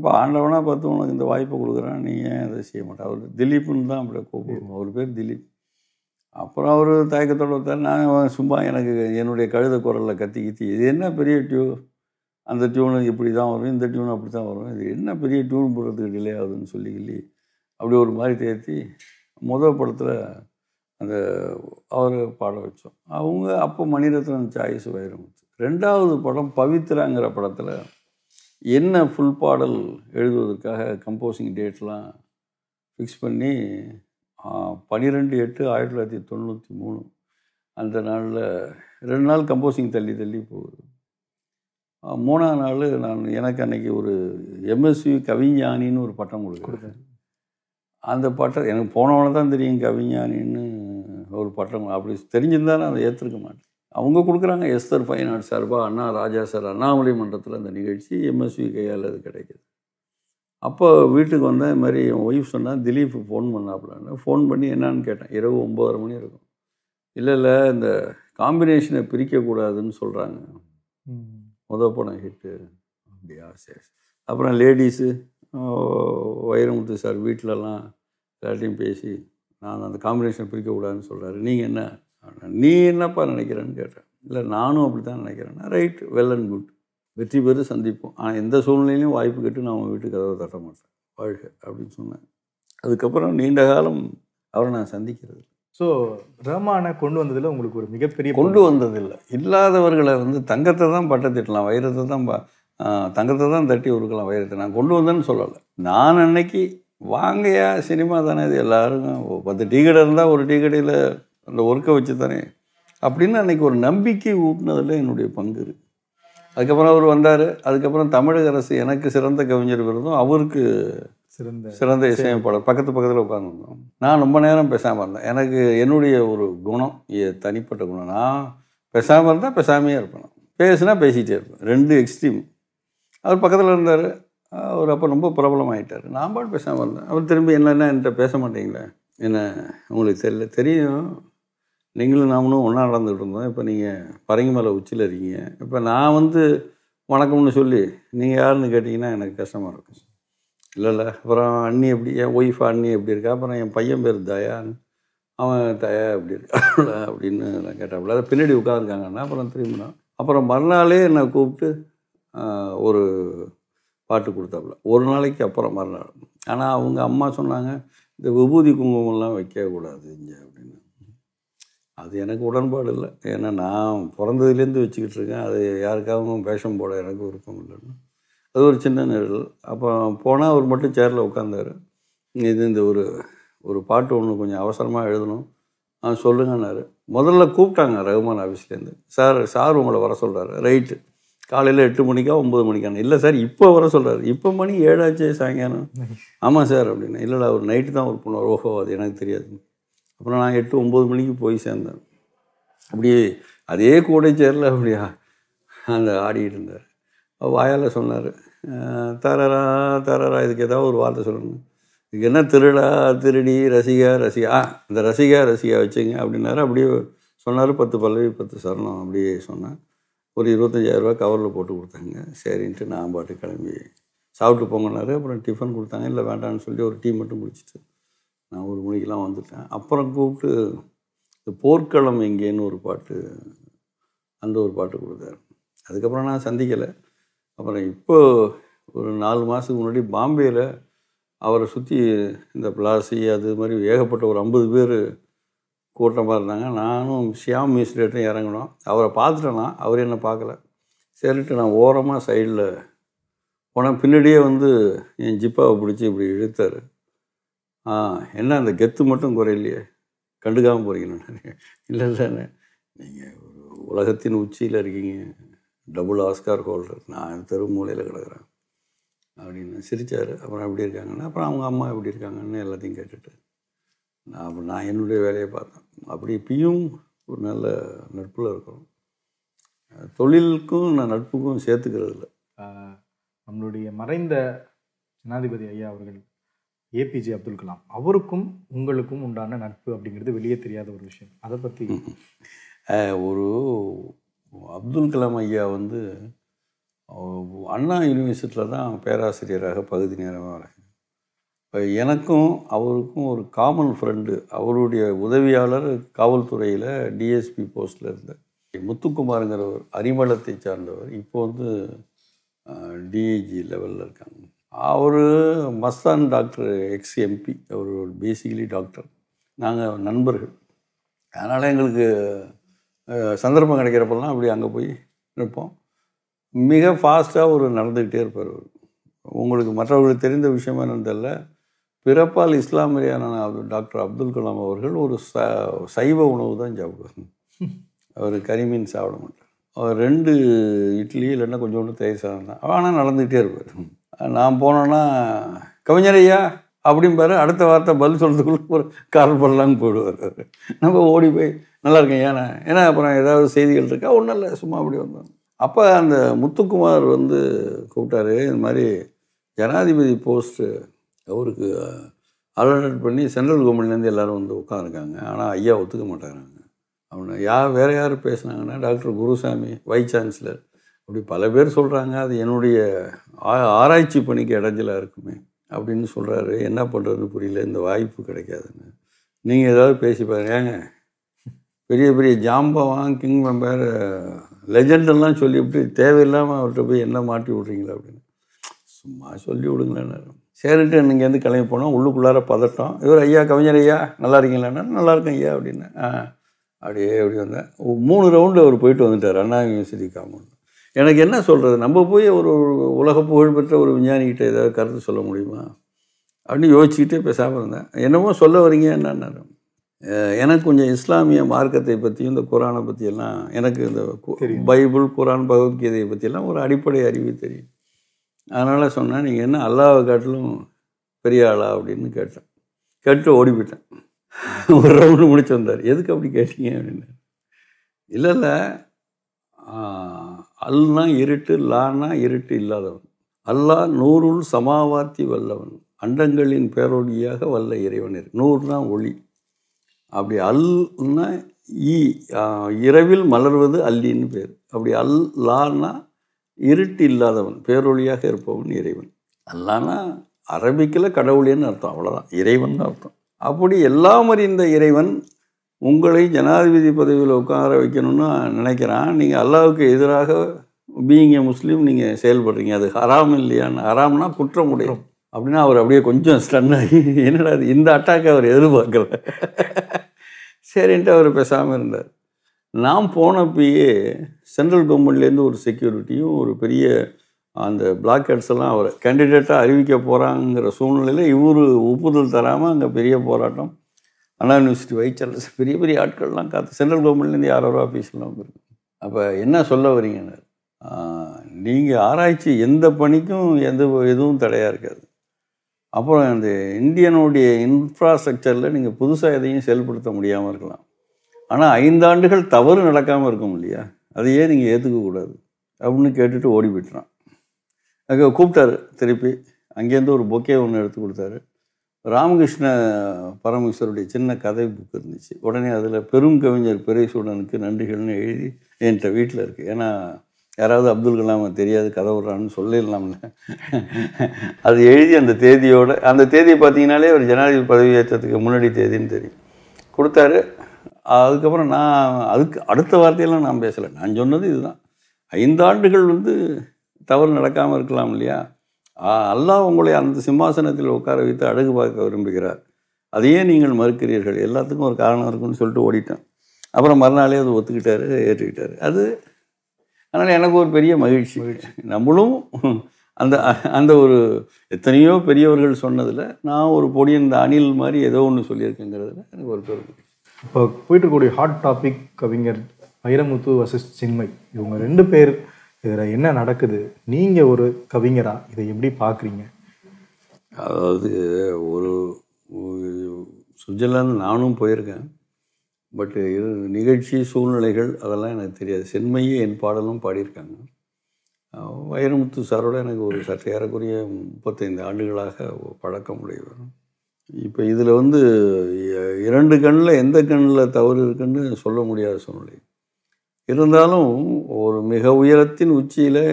இப்போ ஆண்டவனாக பார்த்து உனக்கு இந்த வாய்ப்பை கொடுக்குறேன். நீ ஏன் அதை செய்ய மாட்டேன் அவர் திலீப்னு தான் அப்படி கூப்பிடுவோம். அவர் பேர் திலீப். அப்புறம் அவர் தயக்கத்தோடு வந்தார். நான் சும்மா எனக்கு என்னுடைய கழுத குரலில் கத்தி கத்தி இது என்ன பெரிய டியூ அந்த டியூனு இப்படி தான் வரும் இந்த டியூன் அப்படி தான் வரும். இது என்ன பெரிய டியூன் போடுறதுக்கு டிலே ஆகுதுன்னு சொல்லி சொல்லி அப்படி ஒரு மாதிரி தேர்த்தி முதல் படத்தில் அந்த அவர் பாட வச்சோம். அவங்க அப்போ மணிரத்னம் சாய்ஸ் வைரமுத்து ரெண்டாவது படம் பவித்ராங்கிற படத்தில் என்ன ஃபுல் பாடல் எழுதுவதற்காக கம்போசிங் டேட்லாம் ஃபிக்ஸ் பண்ணி பன்னிரெண்டு எட்டு ஆயிரத்தி தொள்ளாயிரத்தி தொண்ணூற்றி மூணு. அந்த நாளில் ரெண்டு நாள் கம்போசிங் தள்ளி தள்ளி போகுது. மூணாம் நாள் நான் எனக்கு அன்னைக்கு ஒரு எம்எஸ்வி கவிஞானின்னு ஒரு பட்டம் கொடுக்குறேன் அந்த பட்டம் எனக்கு போனவன தான் தெரியும் கவிஞானின்னு ஒரு பட்டம் அப்படி தெரிஞ்சிருந்தா நான் அதை ஏற்றுக்க மாட்டேன். அவங்க கொடுக்குறாங்க. எஸ்தர் ஃபைன் ஆர்ட்ஸ் சார்பாக அண்ணா ராஜா சார் அண்ணாமலை மன்றத்தில் அந்த நிகழ்ச்சி எம்எஸ்வி கையால் அது கிடைக்குது. அப்போ வீட்டுக்கு வந்தேன் இது மாதிரி என் ஒய்ஃப் சொன்னால் திலீப் ஃபோன் பண்ணாப்புலன்னு. ஃபோன் பண்ணி என்னன்னு கேட்டேன். இரவு ஒம்பதரை மணி இருக்கும். இல்லை இல்லை இந்த காம்பினேஷனை பிரிக்கக்கூடாதுன்னு சொல்கிறாங்க. முத படம் ஹிட்டு அப்படியா சரி அப்புறம் லேடிஸு வைரமுத்து சார் வீட்டிலலாம் எல்லாத்தையும் பேசி நான் அந்த காம்பினேஷன் பிரிக்கக்கூடாதுன்னு சொல்கிறாரு நீங்கள் என்ன? நீ என்னப்பா நினைக்கிறேன்னு கேட்டேன். இல்லை நானும் அப்படி தான் நினைக்கிறேன்னா ரைட் வெல் அண்ட் குட் வெற்றி பெறு சந்திப்போம். ஆனால் எந்த சூழ்நிலையிலும் வாய்ப்பு கேட்டு நான் உங்கள் வீட்டுக்கு கதவை தட்ட மாட்டேன். வாழ்க அப்படின்னு சொன்னேன். அதுக்கப்புறம் நீண்ட காலம் அவரை நான் சந்திக்கிறது. ஸோ ரஹ்மானை கொண்டு வந்ததுல உங்களுக்கு ஒரு மிகப்பெரிய கொண்டு வந்ததில்லை. இல்லாதவர்களை வந்து தங்கத்தை தான் பட்ட திட்டலாம் வைரத்தை தான் தங்கத்தை தான் தட்டி உருக்கலாம் வைரத்தை. நான் கொண்டு வந்தேன்னு சொல்லலை. நான் அன்னைக்கு வாங்கயா சினிமா தானே இது? எல்லாருக்கும் பத்து டீ கடை இருந்தால் ஒரு டீ கடையில் அந்த ஒர்க்கை வச்சு தானே. அப்படின்னு அன்னைக்கு ஒரு நம்பிக்கை ஊட்டினதில் என்னுடைய பங்கு இருக்கு. அதுக்கப்புறம் அவர் வந்தார். அதுக்கப்புறம் தமிழக அரசு எனக்கு சிறந்த கவிஞர் விருதும் அவருக்கு சிறந்த சிறந்த இசையமைப்பாளர். பக்கத்து பக்கத்தில் உட்காந்துருந்தோம் நான் ரொம்ப நேரம் பேசாமல் இருந்தேன். எனக்கு என்னுடைய ஒரு குணம் தனிப்பட்ட குணம். நான் பேசாமல் இருந்தால் பேசாமையே இருப்பேன். பேசினா பேசிகிட்டே இருப்பேன். ரெண்டு எக்ஸ்ட்ரீம் அவர் பக்கத்தில் இருந்தார். அவர் அப்போ ரொம்ப பிரபலமாயிட்டார். நான் பாட்டு பேசாமல் இருந்தேன். அவர் திரும்பி என்னென்ன என்கிட்ட பேச மாட்டீங்களே? என்ன உங்களுக்கு தெரியல தெரியும். நீங்களும் நாமளும் ஒன்றா நடந்துகிட்டு இருந்தோம். இப்போ நீங்கள் பரங்கி மலை உச்சியில் இருக்கீங்க. இப்போ நான் வந்து வணக்கம்னு சொல்லி நீங்கள் யாருன்னு கேட்டிங்கன்னா எனக்கு கஷ்டமாக இருக்கும். இல்லை இல்லை. அப்புறம் அண்ணி எப்படி என் ஒய்ஃப் அண்ணி எப்படி இருக்கா? அப்புறம் என் பையன் பேர் தயான் அவன் தயா எப்படி இருக்கா அப்படின்னு நான் கேட்டாப்புல அதை பின்னாடி உட்காந்துருக்காங்கன்னா அப்புறம் திரும்பினா அப்புறம் மறுநாளே என்னை கூப்பிட்டு ஒரு பாட்டு கொடுத்தாப்புல ஒரு நாளைக்கு அப்புறம் மறுநாள். ஆனால் அவங்க அம்மா சொன்னாங்க இந்த விபூதி குங்குமம்லாம் வைக்கக்கூடாது இங்கே அப்படின்னு. அது எனக்கு உடன்பாடு இல்லை. ஏன்னா நான் பிறந்ததுலேருந்து வச்சுக்கிட்டு இருக்கேன். அது யாருக்காகவும் வேஷம் போட எனக்கு விருப்பம் இல்லைன்னு. அது ஒரு சின்ன நிழல். அப்போ போனால் அவர் மட்டும் சேரில் உட்காந்தார் இது இந்த ஒரு ஒரு பாட்டு ஒன்று கொஞ்சம் அவசரமாக எழுதணும். ஆ சொல்லுங்கன்னாரு. முதல்ல கூப்பிட்டாங்க ரகுமான் ஆஃபீஸ்லேருந்து சார் சார் உங்களை வர சொல்கிறாரு ரைட்டு. காலையில் எட்டு மணிக்கா ஒம்பது மணிக்கான இல்லை சார் இப்போ வர சொல்கிறாரு இப்போ மணி ஏழாச்சு சாயங்காலம். ஆமாம் சார் அப்படின்னு. இல்லைடா அவர் நைட்டு தான் ஒர்க் பண்ணுவார். ஓஹோ அது எனக்கு தெரியாது. அப்புறம் நான் எட்டு ஒம்பது மணிக்கு போய் சேர்ந்தேன். அப்படியே அதே கூடை சேரில் அப்படியா அந்த ஆடிக்கிட்டு இருந்தார். வாயால் சொன்னார் தரரா தரரா இதுக்கு ஏதாவது ஒரு வார்த்தை சொல்லணும். இதுக்கு என்ன திருடா திருடி ரசிகா ரசிகா? இந்த ரசிகா ரசிகா வச்சுங்க அப்படின்னாரு. அப்படியே சொன்னார் பத்து பல்லவி பத்து சரணம் அப்படியே சொன்னேன் ஒரு இருபத்தஞ்சாயிரரூபா கவரில் போட்டு கொடுத்தாங்க. சரின்ட்டு நான் பாட்டு கிளம்பி சாப்பிட்டு போங்கன்னாரு. அப்புறம் டிஃபன் கொடுத்தாங்க. இல்லை வேண்டாம்னு சொல்லி ஒரு டீ மட்டும் குடிச்சிட்டு நான் ஒரு மணிக்கெலாம் வந்துட்டேன். அப்புறம் கூப்பிட்டு இந்த போர்க்களம் எங்கேன்னு ஒரு பாட்டு அந்த ஒரு பாட்டு கொடுத்தாரு. அதுக்கப்புறம் நான் சந்திக்கலை. அப்புறம் இப்போ ஒரு நாலு மாதத்துக்கு முன்னாடி பாம்பேயில் அவரை சுற்றி இந்த பிளாசி அது மாதிரி ஏகப்பட்ட ஒரு ஐம்பது பேர் கூட்டமாக இருந்தாங்க. நானும் ஷியாம் மியூசிலேட்டும் இறங்கினோம். அவரை பார்த்துட்டேன்னா அவர் என்னை பார்க்கல. சரிட்டு நான் ஓரமாக சைடில் போனால் பின்னாடியே வந்து என் ஜிப்பாவை பிடிச்சி இப்படி இழுத்தார். ஆ என்ன அந்த கெத்து மட்டும் குறையிலையே? கண்டுக்காமல் போகிறீங்கண்ணா இல்லை இல்லை நீங்கள் ஒரு உலகத்தின் உச்சியில் இருக்கீங்க. Double Oscar holder. நான் தெரு மூலையில் கிடக்குறேன். அப்படின்னு சிரித்தார் அப்புறம் எப்படி இருக்காங்கன்னா அப்புறம் அவங்க அம்மா எப்படி இருக்காங்கன்னு எல்லாத்தையும் கேட்டுட்டு. நான் அப்போ நான் என்னுடைய வேலையை பார்த்தேன். அப்படி இப்பயும் ஒரு நல்ல நட்பில் இருக்கிறோம். தொழிலுக்கும் நான் நட்புக்கும் சேர்த்துக்கிறது இல்லை நம்மளுடைய மறைந்த ஜனாதிபதி ஐயா அவர்கள் ஏபிஜே அப்துல் கலாம். அவருக்கும் உங்களுக்கும் உண்டான நட்பு அப்படிங்கிறது வெளியே தெரியாத ஒரு விஷயம். அதை பற்றி ஒரு அப்துல் கலாம் ஐயா வந்து அண்ணா யூனிவர்சிட்டியில் தான் பேராசிரியராக பகுதி நேரமாக வராங்க இப்போ எனக்கும் அவருக்கும் ஒரு காமன் ஃப்ரெண்டு அவருடைய உதவியாளர் காவல்துறையில் டிஎஸ்பி போஸ்ட்டில் இருந்தார். முத்துக்குமாருங்கிறவர் அரிமளத்தை சார்ந்தவர் இப்போ வந்து டிஐஜி லெவலில் இருக்காங்க. அவர் மஸ்தான் டாக்டர் எக்ஸ் எம்பி அவர் பேசிக்கலி டாக்டர் நாங்கள் நண்பர்கள். அதனால் எங்களுக்கு சந்தர்ப்பம் கிடைக்கிறப்பெல்லாம் அப்படி அங்கே போய் நிற்போம் மிக ஃபாஸ்ட்டாக ஒரு நடந்துக்கிட்டே இருப்பார் அவர். உங்களுக்கு மற்றவர்களுக்கு தெரிந்த விஷயம் என்னன்னு தெரியல. பிறப்பால் இஸ்லாமியான டாக்டர் அப்துல் கலாம் அவர்கள் ஒரு ச சைவ உணவு தான் சாப்பிடுவார். அவர் கரிமீன் சாப்பிட மாட்டார். அவர் ரெண்டு இட்லி இல்லைன்னா கொஞ்சோண்டு தயிர் சாதம் தான். ஆனால் நடந்துக்கிட்டே இருப்பார். நான் போனேன்னா கவிஞரையா அப்படிம்பாரு அடுத்த வார்த்தை பதில் சொல்கிறதுக்குள்ள ஒரு கால் பண்ணலான்னு போயிடுவார் நம்ம ஓடி போய் நல்லா இருக்கேன் ஏன்னா ஏன்னா அப்புறம் ஏதாவது செய்திகள் இருக்கா? ஒன்றும் இல்லை சும்மா அப்படி வந்தோம். அப்போ அந்த முத்துக்குமார் வந்து கூப்பிட்டாரு இந்த மாதிரி ஜனாதிபதி போஸ்ட்டு அவருக்கு அலர்ட் பண்ணி சென்ட்ரல் கவர்மெண்ட்லேருந்து எல்லாரும் வந்து உட்காந்துருக்காங்க. ஆனால் ஐயா ஒத்துக்க மாட்டாங்க அவனை யார் வேறு யார் பேசுனாங்கன்னா டாக்டர் குருசாமி வைஸ் சான்சலர் அப்படி பல பேர் சொல்கிறாங்க அது என்னுடைய ஆ- ஆராய்ச்சி பணிக்கு இடைஞ்சலாக இருக்குமே அப்படின்னு சொல்கிறாரு என்ன பண்ணுறதுன்னு புரியல இந்த வாய்ப்பு கிடைக்காதுன்னு. நீங்கள் ஏதாவது பேசி பாருங்க. ஏங்க பெரிய பெரிய ஜாம்பவான் கிங் மெம்பர் லெஜெண்டெல்லாம் சொல்லிவிட்டு தேவையில்லாமல் அவர்கிட்ட போய் என்ன மாட்டி விட்றீங்களா அப்படின்னு. சும்மா சொல்லி விடுங்களேன்னு சரின்ட்டு இங்கேருந்து கிளம்பி போனோம் உள்ளுக்குள்ளார பதட்டம். இவர் ஐயா கவிஞர் ஐயா நல்லா இருக்கீங்களாண்ணா நல்லா இருக்கேன் ஐயா அப்படின்னு. ஆ அப்படியே அப்படி வந்தேன். மூணு ரவுண்டு அவர் போயிட்டு வந்துட்டார் அண்ணா யூனிவர்சிட்டி காம்பவுண்ட். எனக்கு என்ன சொல்கிறது நம்ம போய் ஒரு உலக புகழ்பெற்ற ஒரு விஞ்ஞானிகிட்ட ஏதாவது கருத்து சொல்ல முடியுமா? அப்படின்னு யோசிச்சுக்கிட்டே பேசாமல் இருந்தேன். என்னமோ சொல்ல வரீங்க என்னன்னாரு. எனக்கு கொஞ்சம் இஸ்லாமிய மார்க்கத்தை பற்றியும் இந்த குரானை பற்றியெல்லாம் எனக்கு இந்த. பைபிள் குரான் பகவத்கீதையை பற்றியெல்லாம் ஒரு அடிப்படை அறிவு தெரியும். அதனால் சொன்னேன் நீங்கள் என்ன அல்லாவை காட்டிலும் பெரிய ஆளா? அப்படின்னு கேட்டேன். கேட்டு ஓடி போயிட்டேன் ஒரு ரவுண்டு முடிச்சு வந்தார். எதுக்கு அப்படி கேட்டீங்க? அப்படின்னு இல்லை இல்லை. அல்னா இருட்டு லானா இருட்டு இல்லாதவன். அல்லாஹ் நூறுள் சமாவாத்தி வல்லவன். அண்டங்களின் பேரொழியாக வல்ல இறைவன் இருக்கு நூறுனா ஒளி. அப்படி அல்னா ஈ இரவில் மலர்வது அல்லின்னு பேர். அப்படி அல் லானா இருட்டு இல்லாதவன். பேரொழியாக இருப்பவன் இறைவன். அல்லானா அரபிக்கில் கடவுளேன்னு அர்த்தம். அவ்வளோதான் இறைவன் அர்த்தம். அப்படி எல்லாம் அறிந்த இறைவன் உங்களை ஜனாதிபதி பதவியில் உட்கார வைக்கணும்னு நினைக்கிறான். நீங்கள் அல்லாவுக்கு எதிராக பீயிங் ஏ முஸ்லீம் நீங்கள் செயல்படுறீங்க. அது ஹராம் இல்லையான்னு. ஹராம்னா குற்றம் உடையும் அப்படின்னா அவர் அப்படியே கொஞ்சம் ஸ்டன் ஆகி என்னடா இது? இந்த அட்டாக்கை அவர் எதிர்பார்க்கல. சரின்ட்டு அவர் பேசாமல் இருந்தார். நான் போனப்பயே சென்ட்ரல் கவர்மெண்ட்லேருந்து ஒரு செக்யூரிட்டியும் ஒரு பெரிய அந்த பிளாக்கெட்ஸ் எல்லாம் அவர் கேண்டிடேட்டாக அறிவிக்க போகிறாங்கிற சூழ்நிலையில் இவர் ஒப்புதல் தராமல் அங்கே பெரிய போராட்டம் அண்ணா யூனிவர்சிட்டி வைஸ் பெரிய பெரிய ஆட்கள்லாம் காத்து சென்ட்ரல் கவர்மெண்ட்லேருந்து யாரோ ஆஃபீஸ்லாம் இருக்கு அப்போ என்ன சொல்ல வரீங்கன்னு? நீங்கள் ஆராய்ச்சி எந்த பணிக்கும் எந்த எதுவும் தடையாக இருக்காது. அப்புறம் அந்த இந்தியனுடைய இன்ஃப்ராஸ்ட்ரக்சரில் நீங்கள் புதுசாக எதையும் செயல்படுத்த முடியாமல் இருக்கலாம். ஆனால் ஐந்தாண்டுகள் தவறு நடக்காமல் இருக்கும் இல்லையா? அதையே நீங்கள் ஏற்றுக்கக்கூடாது அப்படின்னு கேட்டுட்டு ஓடி போயிட்டான் அங்கே கூப்பிட்டாரு திருப்பி. அங்கேருந்து ஒரு பொக்கே ஒன்று எடுத்து கொடுத்தாரு. ராமகிருஷ்ண பரமேஸ்வருடைய சின்ன கதை புக் இருந்துச்சு. உடனே அதில் பெரும் கவிஞர் பெரியசூடனுக்கு நன்றிகள்னு எழுதி என்கிட்ட வீட்டில் இருக்குது ஏன்னா யாராவது அப்துல் கலாம் தெரியாது கதை விட்றான்னு சொல்லிடலாம்ல. அது எழுதி அந்த தேதியோட அந்த தேதியை பார்த்தீங்கனாலே அவர் ஜனாதிபதி பதவி ஏற்றத்துக்கு முன்னாடி தேதின்னு தெரியும். கொடுத்தாரு. அதுக்கப்புறம் நான் அதுக்கு அடுத்த வார்த்தையெல்லாம் நான் பேசலை. நான் சொன்னது இதுதான். ஐந்தாண்டுகள் வந்து தவறு நடக்காமல் இருக்கலாம் இல்லையா? அல்லாஹ் உங்களை அந்த சிம்மாசனத்தில் உட்கார வைத்து அழகு பார்க்க விரும்புகிறார். அதையே நீங்கள் மறுக்கிறீர்கள். எல்லாத்துக்கும் ஒரு காரணம் இருக்குன்னு சொல்லிட்டு ஓடிட்டேன். அப்புறம் மறுநாளே அது ஒத்துக்கிட்டாரு ஏற்றுக்கிட்டாரு. அது அதனால் எனக்கு ஒரு பெரிய மகிழ்ச்சி. நம்மளும் அந்த அந்த ஒரு எத்தனையோ பெரியவர்கள் சொன்னதில் நான் ஒரு பொடியன் இந்த அணில் மாதிரி ஏதோ ஒன்று சொல்லியிருக்கேங்கிறதுல எனக்கு ஒரு பெரும். இப்போ போயிட்டு இருக்கக்கூடிய ஹாட் டாபிக் கவிஞர் வைரமுத்து வசிஷ் சின்மை இவங்க ரெண்டு பேர் இதில் என்ன நடக்குது? நீங்கள் ஒரு கவிஞரா? இதை எப்படி பார்க்குறீங்க அதாவது ஒரு சுவிட்சர்லாந்து நானும் போயிருக்கேன். பட்டு இரு நிகழ்ச்சி சூழ்நிலைகள் அதெல்லாம் எனக்கு தெரியாது. சென்மையே என் பாடலும் பாடியிருக்காங்க. வைரமுத்து சாரோட எனக்கு ஒரு சற்று ஏறக்குரிய முப்பத்தைந்து ஆண்டுகளாக பழக்கம் உடையவர். இப்போ இதில் வந்து இரண்டு கண்ணில் எந்த கண்ணில் தவறு இருக்குன்னு சொல்ல முடியாத சூழ்நிலை. இருந்தாலும் ஒரு மிக உயரத்தின் உச்சியில்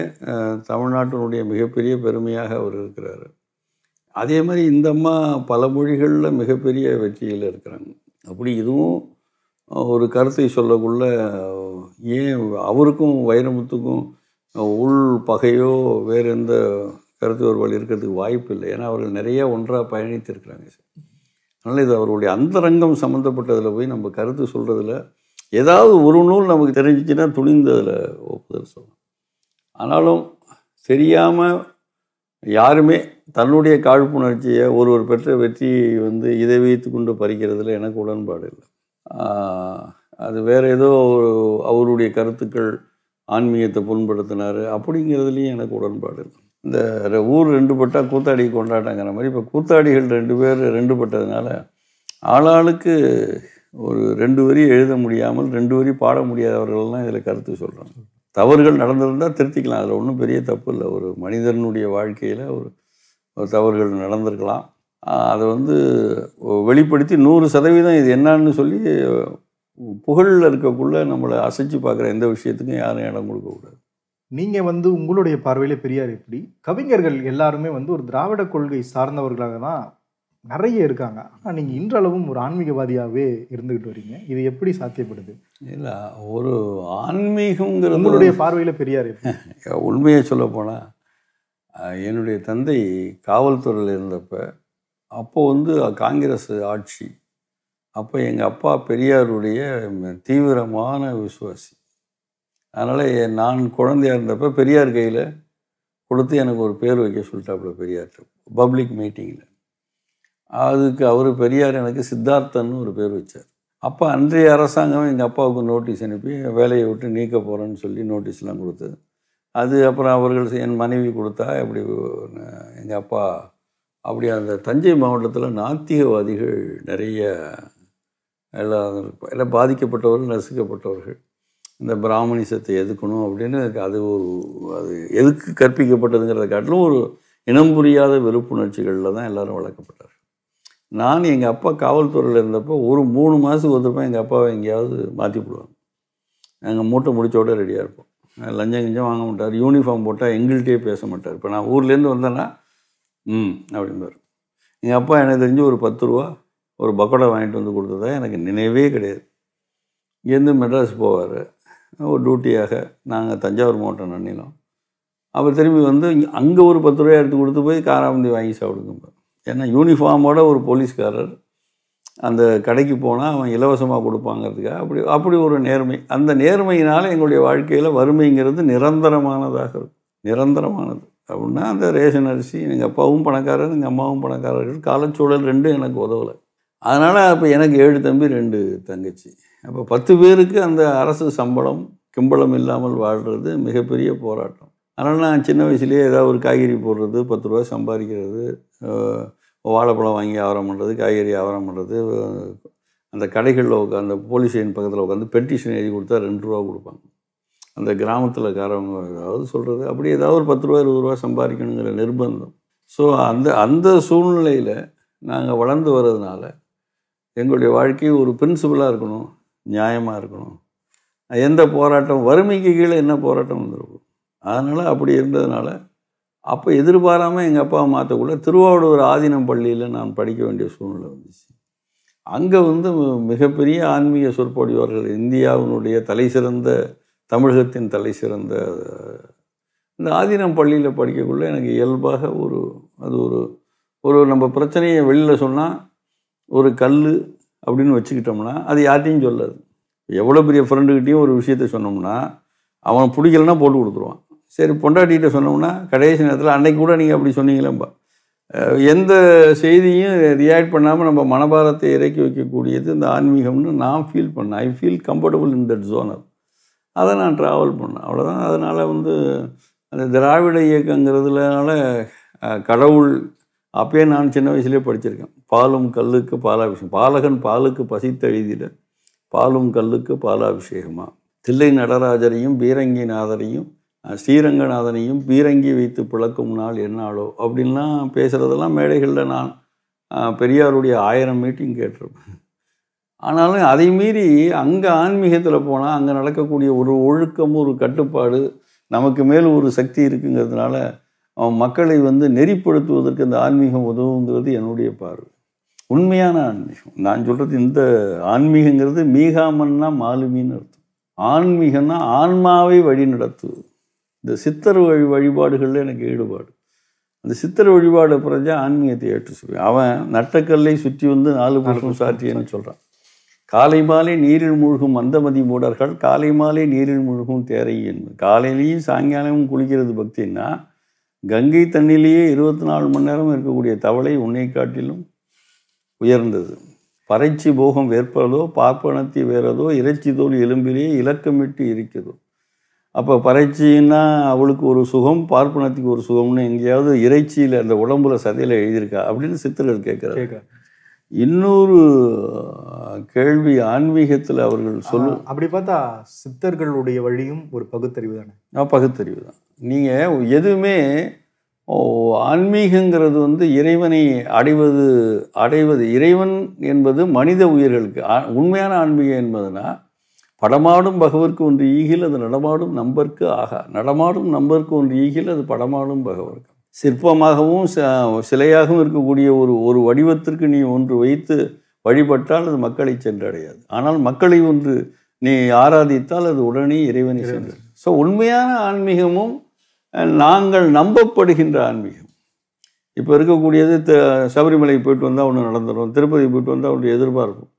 தமிழ்நாட்டினுடைய மிகப்பெரிய பெருமையாக அவர் இருக்கிறார். அதே மாதிரி இந்த அம்மா பல மொழிகளில் மிகப்பெரிய வெற்றியில் இருக்கிறாங்க. அப்படி இதுவும் ஒரு கருத்தை சொல்லக்குள்ள ஏன் அவருக்கும் வைரமுத்துக்கும் உள் பகையோ வேறு எந்த கருத்து ஒருவள் இருக்கிறதுக்கு வாய்ப்பு இல்லை. ஏன்னா அவர்கள் நிறைய ஒன்றாக பயணித்திருக்கிறாங்க. அதனால் இது அவருடைய அந்தரங்கம் சம்மந்தப்பட்டதில் போய் நம்ம கருத்து சொல்கிறதுல ஏதாவது ஒரு நூல் நமக்கு தெரிஞ்சிச்சுன்னா துணிந்து அதில் ஒப்புதல் சொல்லணும் ஆனாலும் தெரியாமல் யாருமே தன்னுடைய காழ்ப்புணர்ச்சியை ஒருவர் பெற்ற வெற்றியை வந்து இதை வைத்து கொண்டு பறிக்கிறதுல எனக்கு உடன்பாடு இல்லை. அது வேறு ஏதோ அவருடைய கருத்துக்கள் ஆன்மீகத்தை புண்படுத்தினார் அப்படிங்கிறதுலையும் எனக்கு உடன்பாடு இல்லை. இந்த ஊர் ரெண்டு பட்டா கூத்தாடி கொண்டாட்டங்கிற மாதிரி இப்போ கூத்தாடிகள் ரெண்டு பேர் ரெண்டு பட்டதுனால ஆளாளுக்கு ஒரு ரெண்டு வரி எழுத முடியாமல் ரெண்டு வரி பாட முடியாதவர்கள்லாம் இதில் கருத்து சொல்கிறாங்க தவறுகள் நடந்திருந்தால் திருத்திக்கலாம். அதில் ஒன்றும் பெரிய தப்பு இல்லை. ஒரு மனிதனுடைய வாழ்க்கையில் ஒரு ஒரு தவறுகள் நடந்திருக்கலாம். அதை வந்து வெளிப்படுத்தி நூறு சதவீதம் இது என்னன்னு சொல்லி புகழில் இருக்கக்குள்ள நம்மளை அசைச்சு பார்க்குற எந்த விஷயத்துக்கும் யாரும் இடம் கொடுக்கக்கூடாது நீங்கள் வந்து உங்களுடைய பார்வையில் பெரியார் எப்படி? கவிஞர்கள் எல்லாருமே வந்து ஒரு திராவிட கொள்கை சார்ந்தவர்களாக தான் நிறைய இருக்காங்க. ஆனா நீங்க இன்றளவும் ஒரு ஆன்மீகவாதியாவே இருந்துகிட்டு வரீங்க. இது எப்படி சாத்தியப்படுது? இல்லை ஒரு ஆன்மீகங்கிறது உங்களுடைய பார்வையில பெரியார் உண்மையை சொல்ல போனால் என்னுடைய தந்தை காவல்துறையில் இருந்தப்ப அப்போ வந்து காங்கிரஸ் ஆட்சி. அப்போ எங்கள் அப்பா பெரியாருடைய தீவிரமான விசுவாசி. அதனால் நான் குழந்தையா இருந்தப்ப பெரியார் கையில் கொடுத்து எனக்கு ஒரு பேர் வைக்க சொல்லிட்டாப்புல பெரியார்கிட்ட பப்ளிக் மீட்டிங்கில் அதுக்கு அவர் பெரியார் எனக்கு சித்தார்த்தன்னு ஒரு பேர் வச்சார். அப்போ அன்றைய அரசாங்கம் எங்கள் அப்பாவுக்கு நோட்டீஸ் அனுப்பி வேலையை விட்டு நீக்க போகிறேன்னு சொல்லி நோட்டீஸ்லாம் கொடுத்தது. அது அப்புறம் அவர்கள் என் மனைவி கொடுத்தா இப்படி எங்கள் அப்பா அப்படி அந்த தஞ்சை மாவட்டத்தில் நாத்திகவாதிகள் நிறைய எல்லாம் எல்லாம் பாதிக்கப்பட்டவர்கள் நசுக்கப்பட்டவர்கள். இந்த பிராமணிசத்தை எதுக்கணும் அப்படின்னு அது ஒரு அது எதுக்கு கற்பிக்கப்பட்டதுங்கிறத காட்டிலும் ஒரு இனம் புரியாத வெறுப்புணர்ச்சிகளில் தான் எல்லாரும் வளர்க்கப்பட்டார் நான் எங்கள் அப்பா காவல்துறையில் இருந்தப்போ ஒரு மூணு மாதத்துக்கு ஒருத்தப்ப எங்கள் அப்பாவை எங்கேயாவது மாற்றி போடுவாங்க நாங்கள் மூட்டை முடிச்சோட ரெடியாக இருப்போம். லஞ்சம் கிஞ்சம் வாங்க மாட்டார். யூனிஃபார்ம் போட்டால் எங்கள்கிட்டயே பேச மாட்டார். இப்போ நான் ஊர்லேருந்து வந்தேன்னா ம் அப்படிம்பார். எங்கள் அப்பா எனக்கு தெரிஞ்சு ஒரு பத்து ரூபா ஒரு பக்கோடா வாங்கிட்டு வந்து கொடுத்ததா எனக்கு நினைவே கிடையாது. இங்கேருந்து மெட்ராஸ் போவார். ஒரு டியூட்டியாக நாங்கள் தஞ்சாவூர் மாவட்டம் நன்னிலம். அப்போ திரும்பி வந்து அங்கே ஒரு பத்து ரூபாய் எடுத்து கொடுத்து போய் காராமந்தி வாங்கி சாப்பிடுங்க ஏன்னா யூனிஃபார்மோட ஒரு போலீஸ்காரர் அந்த கடைக்கு போனால் அவன் இலவசமாக கொடுப்பாங்கிறதுக்காக அப்படி அப்படி ஒரு நேர்மை. அந்த நேர்மையினால் எங்களுடைய வாழ்க்கையில் வறுமைங்கிறது நிரந்தரமானதாக இருக்கும். நிரந்தரமானது. அப்படின்னா அந்த ரேஷன் அரிசி எங்கள் அப்பாவும் பணக்காரர் எங்கள் அம்மாவும் பணக்காரர்கள் காலச்சூழல் ரெண்டும் எனக்கு உதவலை. அதனால் அப்போ எனக்கு ஏழு தம்பி ரெண்டு தங்கச்சி. அப்போ பத்து பேருக்கு அந்த அரசு சம்பளம் கிம்பளம் இல்லாமல் வாழ்கிறது மிகப்பெரிய போராட்டம். அதனால் நான் சின்ன வயசுலேயே ஏதாவது ஒரு காய்கறி போடுறது பத்து ரூபா சம்பாதிக்கிறது வாழைப்பழம் வாங்கி வியாபாரம் பண்ணுறது காய்கறி வியாபாரம் பண்ணுறது அந்த கடைகளில் உட்காந்து போலீஸ் ஸ்டேஷன் பக்கத்தில் உட்காந்து பெட்டிஷன் எழுதி கொடுத்தா ரெண்டு ரூபா கொடுப்பாங்க. அந்த கிராமத்தில் இருக்காரவங்க ஏதாவது சொல்கிறது அப்படி ஏதாவது ஒரு பத்து ரூபா இருபது ரூபா சம்பாதிக்கணுங்கிற நிர்பந்தம். ஸோ அந்த அந்த சூழ்நிலையில் நாங்கள் வளர்ந்து வர்றதுனால எங்களுடைய வாழ்க்கை ஒரு பிரின்சிபலாக இருக்கணும் நியாயமாக இருக்கணும். எந்த போராட்டம் வறுமைக்கு கீழே என்ன போராட்டம் வந்துருக்கும்? அதனால் அப்படி இருந்ததுனால அப்போ எதிர்பாராமல் எங்கள் அப்பாவை மாற்றக்குள்ள திருவாவூர் ஆதீனம் பள்ளியில் நான் படிக்க வேண்டிய சூழ்நிலை வந்துச்சு. அங்கே வந்து மிகப்பெரிய ஆன்மீக சொற்பொழிவார்கள் இந்தியாவினுடைய தலை சிறந்த தமிழகத்தின் தலை சிறந்த இந்த ஆதீனம் பள்ளியில் படிக்கக்குள்ள எனக்கு இயல்பாக ஒரு அது ஒரு ஒரு நம்ம பிரச்சனையை வெளியில் சொன்னால் ஒரு கல் அப்படின்னு வச்சுக்கிட்டோம்னா அது யார்ட்டையும் சொல்லாது. எவ்வளோ பெரிய ஃப்ரெண்டுக்கிட்டேயும் ஒரு விஷயத்த சொன்னோம்னா அவன் பிடிக்கலன்னா போட்டு கொடுத்துருவான். சரி பொண்டாட்டிகிட்ட சொன்னோம்னா கடைசி நேரத்தில் அன்னைக்கு கூட நீங்கள் அப்படி சொன்னீங்களேம்பா. எந்த செய்தியும் ரியாக்ட் பண்ணாமல் நம்ம மனபாரத்தை இறக்கி வைக்கக்கூடியது இந்த ஆன்மீகம்னு நான் ஃபீல் பண்ணேன். I feel comfortable in that genre அதை நான் ட்ராவல் பண்ணேன். அவ்வளோதான் அதனால் வந்து அந்த திராவிட இயக்கங்கிறதுனால கடவுள் அப்பயே நான் சின்ன வயசுலேயே படிச்சிருக்கேன். பாலும் கல்லுக்கு பாலாபிஷேகம். பாலகன் பாலுக்கு பசித்தெழுதிட பாலும் கல்லுக்கு பாலாபிஷேகமாக தில்லை நடராஜரையும் பீரங்கிநாதரையும் ஸ்ரீரங்கநாதனையும் பீரங்கி வைத்து பிளக்கும் நாள் என்னாளோ அப்படின்லாம் பேசுகிறதெல்லாம் மேடைகளில் நான் பெரியாருடைய ஆயிரம் மீட்டிங் கேட்டிருப்பேன். ஆனாலும் அதை மீறி அங்கே ஆன்மீகத்தில் போனால் அங்கே நடக்கக்கூடிய ஒரு ஒழுக்கம் ஒரு கட்டுப்பாடு நமக்கு மேல் ஒரு சக்தி இருக்குங்கிறதுனால மக்களை வந்து நெறிப்படுத்துவதற்கு இந்த ஆன்மீகம் உதவுங்கிறது என்னுடைய பார்வை. உண்மையான ஆன்மீகம். நான் சொல்கிறது இந்த ஆன்மீகங்கிறது மீகாமன்னா மாலுமின்னு அர்த்தம். ஆன்மீகம்னா ஆன்மாவை வழி நடத்துவது இந்த சித்தர் வழி வழிபாடுகளில் எனக்கு ஈடுபாடு. அந்த சித்தர் வழிபாடு புரிஞ்சா ஆன்மீகத்தை ஏற்று சொல்லுவேன் அவன் நட்டக்கல்லை சுற்றி வந்து நாலு புருஷம் சாற்றியன்னு சொல்கிறான் காலை மாலை நீரில் மூழ்கும் மந்தமதி மூடர்கள் காலை மாலை நீரில் மூழ்கும் தேரை என்பது. காலையிலையும் சாயங்காலமும் குளிக்கிறது பக்தின்னா கங்கை தண்ணிலேயே இருபத்தி நாலு மணி நேரம் இருக்கக்கூடிய தவளை உன்னை காட்டிலும் உயர்ந்தது. பறைச்சி போகம் வேற்பதோ பார்ப்பனத்தி வேறதோ இறைச்சி தோல் எலும்பிலே இலக்கமிட்டு இருக்கிறதோ. அப்போ பறைச்சின்னா அவளுக்கு ஒரு சுகம் பார்ப்பனத்துக்கு ஒரு சுகம்னு எங்கேயாவது இறைச்சியில் அந்த உடம்புல சதையில் எழுதியிருக்கா? அப்படின்னு சித்தர்கள் கேட்குறாரு கேட்க இன்னொரு கேள்வி ஆன்மீகத்தில் அவர்கள் சொல்லு அப்படி பார்த்தா சித்தர்களுடைய வழியும் ஒரு பகுத்தறிவு தானே? பகுத்தறிவு தான். நீங்கள் எதுவுமே ஆன்மீகங்கிறது வந்து இறைவனை அடைவது அடைவது இறைவன் என்பது மனித உயிர்களுக்கு உண்மையான ஆன்மீகம் என்பதுனா படமாடும் பகவர்க்கு ஒன்று ஈகில் அது நடமாடும் நம்பர்க்கு ஆகா. நடமாடும் நம்பர்க்கு ஒன்று ஈகில் அது படமாடும் பகவர்க்கு. சிற்பமாகவும் சிலையாகவும் இருக்கக்கூடிய ஒரு ஒரு வடிவத்திற்கு நீ ஒன்று வைத்து வழிபட்டால் அது மக்களை சென்றடையாது. ஆனால் மக்களை ஒன்று நீ ஆராதித்தால் அது உடனே இறைவனை சென்று ஸோ உண்மையான ஆன்மீகமும் நாங்கள் நம்பப்படுகின்ற ஆன்மீகம். இப்போ இருக்கக்கூடியது த- சபரிமலை போயிட்டு வந்தால் ஒன்று நடந்துடும் திருப்பதி போயிட்டு வந்தால் ஒன்று எதிர்பார்க்கும்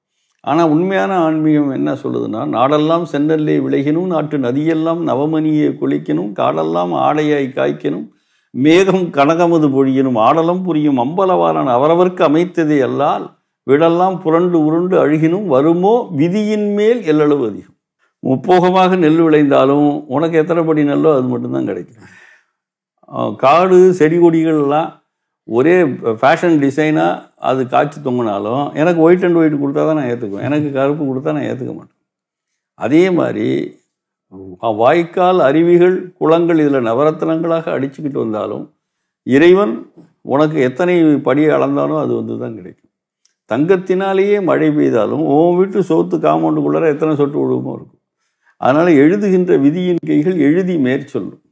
ஆனால் உண்மையான ஆன்மீகம் என்ன சொல்லுதுன்னா நாடெல்லாம் சென்னல்லே விளைகினும் நாட்டு நதியெல்லாம் நவமணியை குளிக்கணும் காடெல்லாம் ஆடையாய் காய்க்கணும் மேகம் கனகமது பொழியனும் ஆடலம் புரியும் அம்பலவாரன் அவரவர்க்கு அமைத்ததே அல்லால் விடெல்லாம் புரண்டு உருண்டு அழுகினும் வருமோ விதியின் மேல் எல்லளவு அதிகம். முப்போகமாக நெல் விளைந்தாலும் உனக்கு எத்தனை படி நெல்லோ அது மட்டும்தான் கிடைக்கும். காடு செடி கொடிகள்லாம் ஒரே ஃபேஷன் டிசைனாக அது காய்ச்சி தொங்கினாலும் எனக்கு ஒயிட் அண்ட் ஒயிட் கொடுத்தா தான் நான் ஏற்றுக்குவேன் எனக்கு கருப்பு கொடுத்தா நான் ஏற்றுக்க மாட்டேன். அதே மாதிரி வாய்க்கால் அருவிகள் குளங்கள் இதில் நவரத்னங்களாக அடிச்சுக்கிட்டு வந்தாலும் இறைவன் உனக்கு எத்தனை படியை அளந்தாலும் அது வந்து தான் கிடைக்கும். தங்கத்தினாலேயே மழை பெய்தாலும் உன் வீட்டு சோத்து காம்பவுண்டுக்குள்ளார எத்தனை சொட்டு விழுவமோ இருக்கும். அதனால் எழுதுகின்ற விதியின் கைகள் எழுதி மேற்சொல்லும்.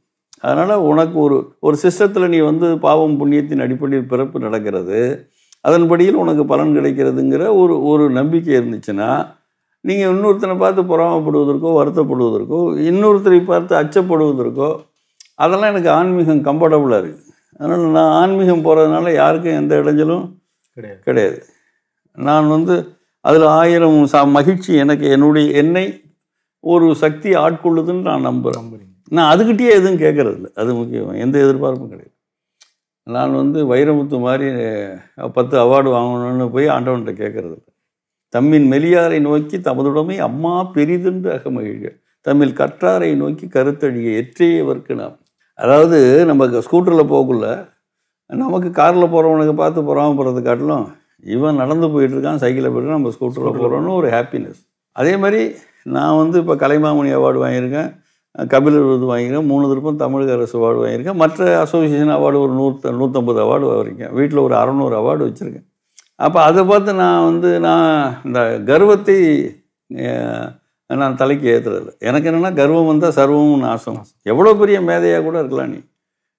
அதனால் உனக்கு ஒரு ஒரு சிஸ்டத்தில் நீ வந்து பாவம் புண்ணியத்தின் அடிப்படையில் பிறப்பு நடக்கிறது அதன்படியில் உனக்கு பலன் கிடைக்கிறதுங்கிற ஒரு ஒரு நம்பிக்கை இருந்துச்சுன்னா நீங்கள் இன்னொருத்தனை பார்த்து பொறாமப்படுவதற்கோ வருத்தப்படுவதற்கோ இன்னொருத்தரை பார்த்து அச்சப்படுவதற்கோ அதெல்லாம் எனக்கு ஆன்மீகம் கம்ஃபர்டபுளாக இருக்குது அதனால் நான் ஆன்மீகம் போகிறதுனால யாருக்கும் எந்த இடைஞ்சலும் கிடையாது. கிடையாது. நான் வந்து அதில் ஆயிரம் ச மகிழ்ச்சி எனக்கு என்னுடைய என்னை ஒரு சக்தி ஆட்கொள்ளுதுன்னு நான் நம்புகிறேன் நான் அதுக்கிட்டே எதுவும் கேட்கறது இல்லை அது முக்கியம் எந்த எதிர்பார்ப்பும் கிடையாது. நான் வந்து வைரமுத்து மாதிரி பத்து அவார்டு வாங்கணும்னு போய் ஆண்டவன்கிட்ட கேட்கறது இல்லை தம்மின் மெலியாரை நோக்கி தமதுடைமை அம்மா பெரிதென்று அகமகிழ்க தம்மில் கற்றாரை நோக்கி கருத்தழிய எற்றையவர்க்கு நாம். அதாவது நம்ம ஸ்கூட்டரில் போகக்குள்ள நமக்கு காரில் போகிறவனுக்கு பார்த்து பொறாமப்படுறது காட்டிலும் இவன் நடந்து போயிட்டு இருக்கான் சைக்கிளில் போயிட்டு நம்ம ஸ்கூட்டரில் போகிறோன்னு ஒரு ஹாப்பினஸ் அதே மாதிரி நான் வந்து இப்போ கலைமாமணி அவார்டு வாங்கியிருக்கேன். கபிலர் விருது வாங்கியிருக்கேன். மூணு திருப்பம் தமிழக அரசு அவார்டு வாங்கியிருக்கேன். மற்ற அசோசியேஷன் அவார்டு ஒரு நூற்று நூற்றம்பது அவார்டு வாங்கியிருக்கேன். வீட்டில் ஒரு அறநூறு அவார்டு வச்சுருக்கேன். அப்போ அதை பார்த்து நான் வந்து நான் இந்த கர்வத்தை நான் தலைக்கு ஏற்றுறது எனக்கு என்னென்னா கர்வம் வந்தால் சர்வமும் நாசம். எவ்வளோ பெரிய மேதையாக கூட இருக்கலாம் நீ.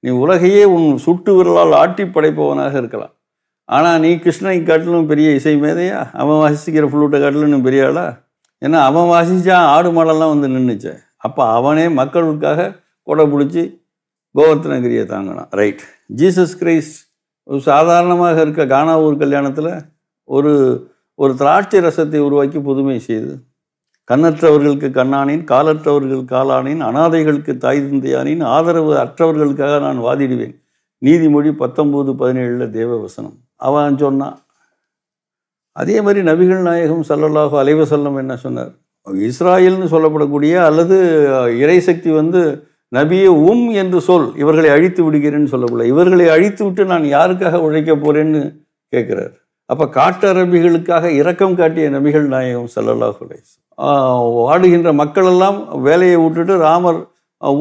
நீ உலகையே உன் சுட்டு விரலால் ஆட்டி படைப்பவனாக இருக்கலாம். ஆனால் நீ கிருஷ்ணனை காட்டிலும் பெரிய இசை மேதையா? அவன் வாசிக்கிற ஃப்ளூட்டை காட்டிலும் பெரிய ஆளா? ஏன்னா அவன் வாசிச்சா ஆடு மாடெல்லாம் வந்து நின்றுச்சேன் அப்போ அவனே மக்களுக்காக கொடை பிடிச்சி கோவர்த்தனகிரியை தாங்கினான். ரைட் ஜீசஸ் கிரைஸ்ட் ஒரு சாதாரணமாக இருக்க கானா ஊர் கல்யாணத்தில் ஒரு ஒரு திராட்சை ரசத்தை உருவாக்கி புதுமை செய்து கண்ணற்றவர்களுக்கு கண்ணானின் காலற்றவர்கள் காலானின் அனாதைகளுக்கு தாய் தந்தையானின் ஆதரவு அற்றவர்களுக்காக நான் வாதிடுவேன். நீதிமொழி பத்தொம்போது பதினேழில் தேவவசனம். அவன் சொன்னான். அதே மாதிரி நபிகள் நாயகம் ஸல்லல்லாஹு அலைவசல்லம் என்ன சொன்னார்? இஸ்ராயல்னு சொல்லப்படக்கூடிய அல்லது இறைசக்தி வந்து நபியே உம் என்று சொல் இவர்களை அழித்து விடுகிறேன்னு சொல்லக்கூட இவர்களை அழித்து விட்டு நான் யாருக்காக உழைக்க போறேன்னு கேட்குறாரு அப்போ காட்டரபிகளுக்காக இரக்கம் காட்டிய நபிகள் நாயகம் செல்லல்லா குலேஸ் வாடுகின்ற மக்களெல்லாம் வேலையை விட்டுட்டு ராமர்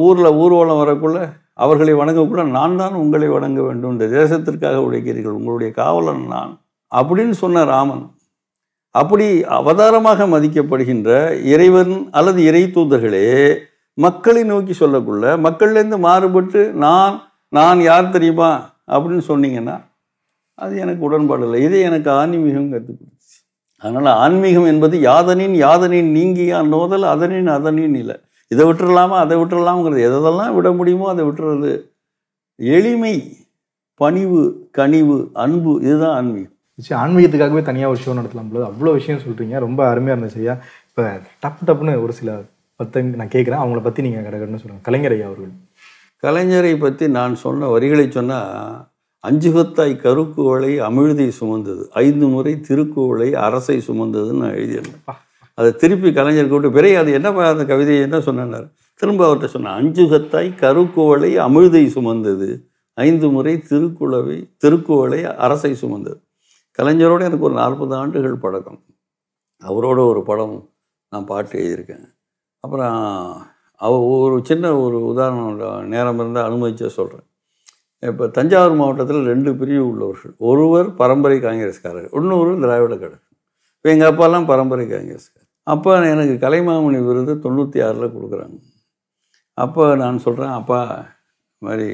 ஊரில் ஊர்வலம் வரக்குள்ள அவர்களை வணங்கக்கூட நான் தான் உங்களை வணங்க வேண்டும் இந்த தேசத்திற்காக உழைக்கிறீர்கள் உங்களுடைய காவலன் நான் அப்படின்னு சொன்ன ராமன் அப்படி அவதாரமாக மதிக்கப்படுகின்ற இறைவன் அல்லது இறை தூதர்களே மக்களை நோக்கி சொல்லக்குள்ள மக்கள்லேருந்து மாறுபட்டு நான் நான் யார் தெரியுமா? அப்படின்னு சொன்னீங்கன்னா அது எனக்கு உடன்பாடு இல்லை. இதே எனக்கு ஆன்மீகம் கற்றுக் கொடுத்துச்சு அதனால் ஆன்மீகம் என்பது யாதனின் யாதனின் நீங்கியா நோதல் அதனின் அதனின் இல்லை இதை விட்டுறலாமா அதை விட்டுறலாம்ங்கிறது எதெல்லாம் விட முடியுமோ அதை விட்டுறது. எளிமை பணிவு கனிவு அன்பு இதுதான் ஆன்மீகம். சரி ஆன்மீகத்துக்காகவே தனியாக ஒரு ஷோ நடத்தலாம் போல. அவ்வளோ விஷயம் சொல்கிறீங்க ரொம்ப அருமையாக இருந்துச்சு ஐயா இப்போ டப்பு டப்புன்னு ஒரு சில பத்து நான் கேட்குறேன் அவங்கள பற்றி நீங்கள் கடகடன்னு சொல்லுங்கள் கலைஞர் ஐயா அவர்கள். கலைஞரை பற்றி நான் சொன்ன வரிகளை சொன்னால் அஞ்சுகத்தாய் கருக்குவளை அமிழ்தை சுமந்தது. ஐந்து முறை திருக்குவளை அரசை சுமந்ததுன்னு நான் எழுதியிருந்தேன். அதை திருப்பி கலைஞர் கூப்பிட்டு பிறகு அது என்னப்பா அந்த கவிதை என்ன சொன்னார்? திரும்ப அவர்கிட்ட சொன்னேன் அஞ்சுகத்தாய் கருக்குவளை அமிழ்தை சுமந்தது. ஐந்து முறை திருக்குளவை திருக்குவளை அரசை சுமந்தது. கலைஞரோட எனக்கு ஒரு நாற்பது ஆண்டுகள் பழக்கம். அவரோட ஒரு படம் நான் பாட்டு எழுதியிருக்கேன். அப்புறம் அவ ஒரு சின்ன ஒரு உதாரணம் நேரம் இருந்தால் அனுமதிச்சே சொல்கிறேன் இப்போ தஞ்சாவூர் மாவட்டத்தில் ரெண்டு பிரிவு உள்ளவர்கள். ஒருவர் பரம்பரை காங்கிரஸ்காரர் இன்னொரு திராவிட கழகம். இப்போ எங்கள் அப்பாலாம் பரம்பரை காங்கிரஸ்காரர். அப்போ எனக்கு கலைமாமணி விருது தொண்ணூற்றி ஆறில் கொடுக்குறாங்க. அப்போ நான் சொல்கிறேன் அப்பா இது மாதிரி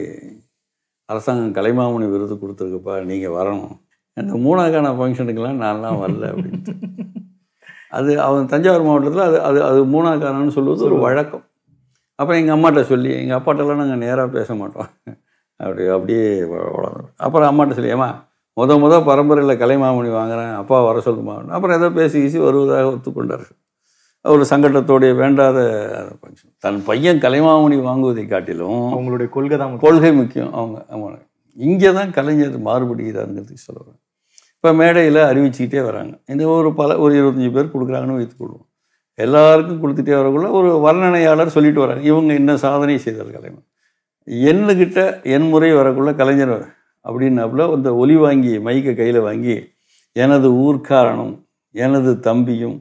அரசாங்கம் கலைமாமணி விருது கொடுத்துருக்குப்பா நீங்கள் வரணும். இந்த மூணாக்கான ஃபங்க்ஷனுக்கெல்லாம் நான்லாம் வரல அப்படின்ட்டு. அது அவன் தஞ்சாவூர் மாவட்டத்தில் அது அது அது மூணாக்கானன்னு சொல்லுவது ஒரு வழக்கம். அப்புறம் எங்கள் அம்மாட்ட சொல்லி எங்கள் அப்பாட்டெல்லாம் நாங்கள் நேராக பேச மாட்டோம். அப்படி அப்படியே வளர்ந்தோம். அப்புறம் அம்மாட்ட சொல்லி ஏம்மா முத முத பரம்பரையில் கலைமாமணி வாங்குறேன் அப்பா வர சொல்லுமா? அப்புறம் ஏதோ பேசி கீசி வருவதாக ஒத்துக்கொண்டார். ஒரு சங்கடத்தோடைய வேண்டாத ஃபங்க்ஷன் தன் பையன் கலைமாமணி வாங்குவதை காட்டிலும் அவங்களுடைய கொள்கை தான். கொள்கை முக்கியம். அவங்க ஆமாம் இங்கே தான் கலைஞர் மாறுபடுகிறாருங்கிறதுக்கு சொல்லுவேன் இப்போ மேடையில் அறிவிச்சுக்கிட்டே வராங்க. இந்த ஒரு பல ஒரு இருபத்தஞ்சி பேர் கொடுக்குறாங்கன்னு வைத்துக்கொள்வோம் எல்லாருக்கும் கொடுத்துட்டே வரக்குள்ள ஒரு வர்ணனையாளர் சொல்லிட்டு வராங்க. இவங்க என்ன சாதனை செய்தார் கலைஞர்? என்னக்கிட்ட என் முறை வரக்குள்ள கலைஞர் அப்படின்னாப்புல அந்த ஒலி வாங்கி மைக்கை கையில் வாங்கி எனது ஊர்க்காரனும் எனது தம்பியும்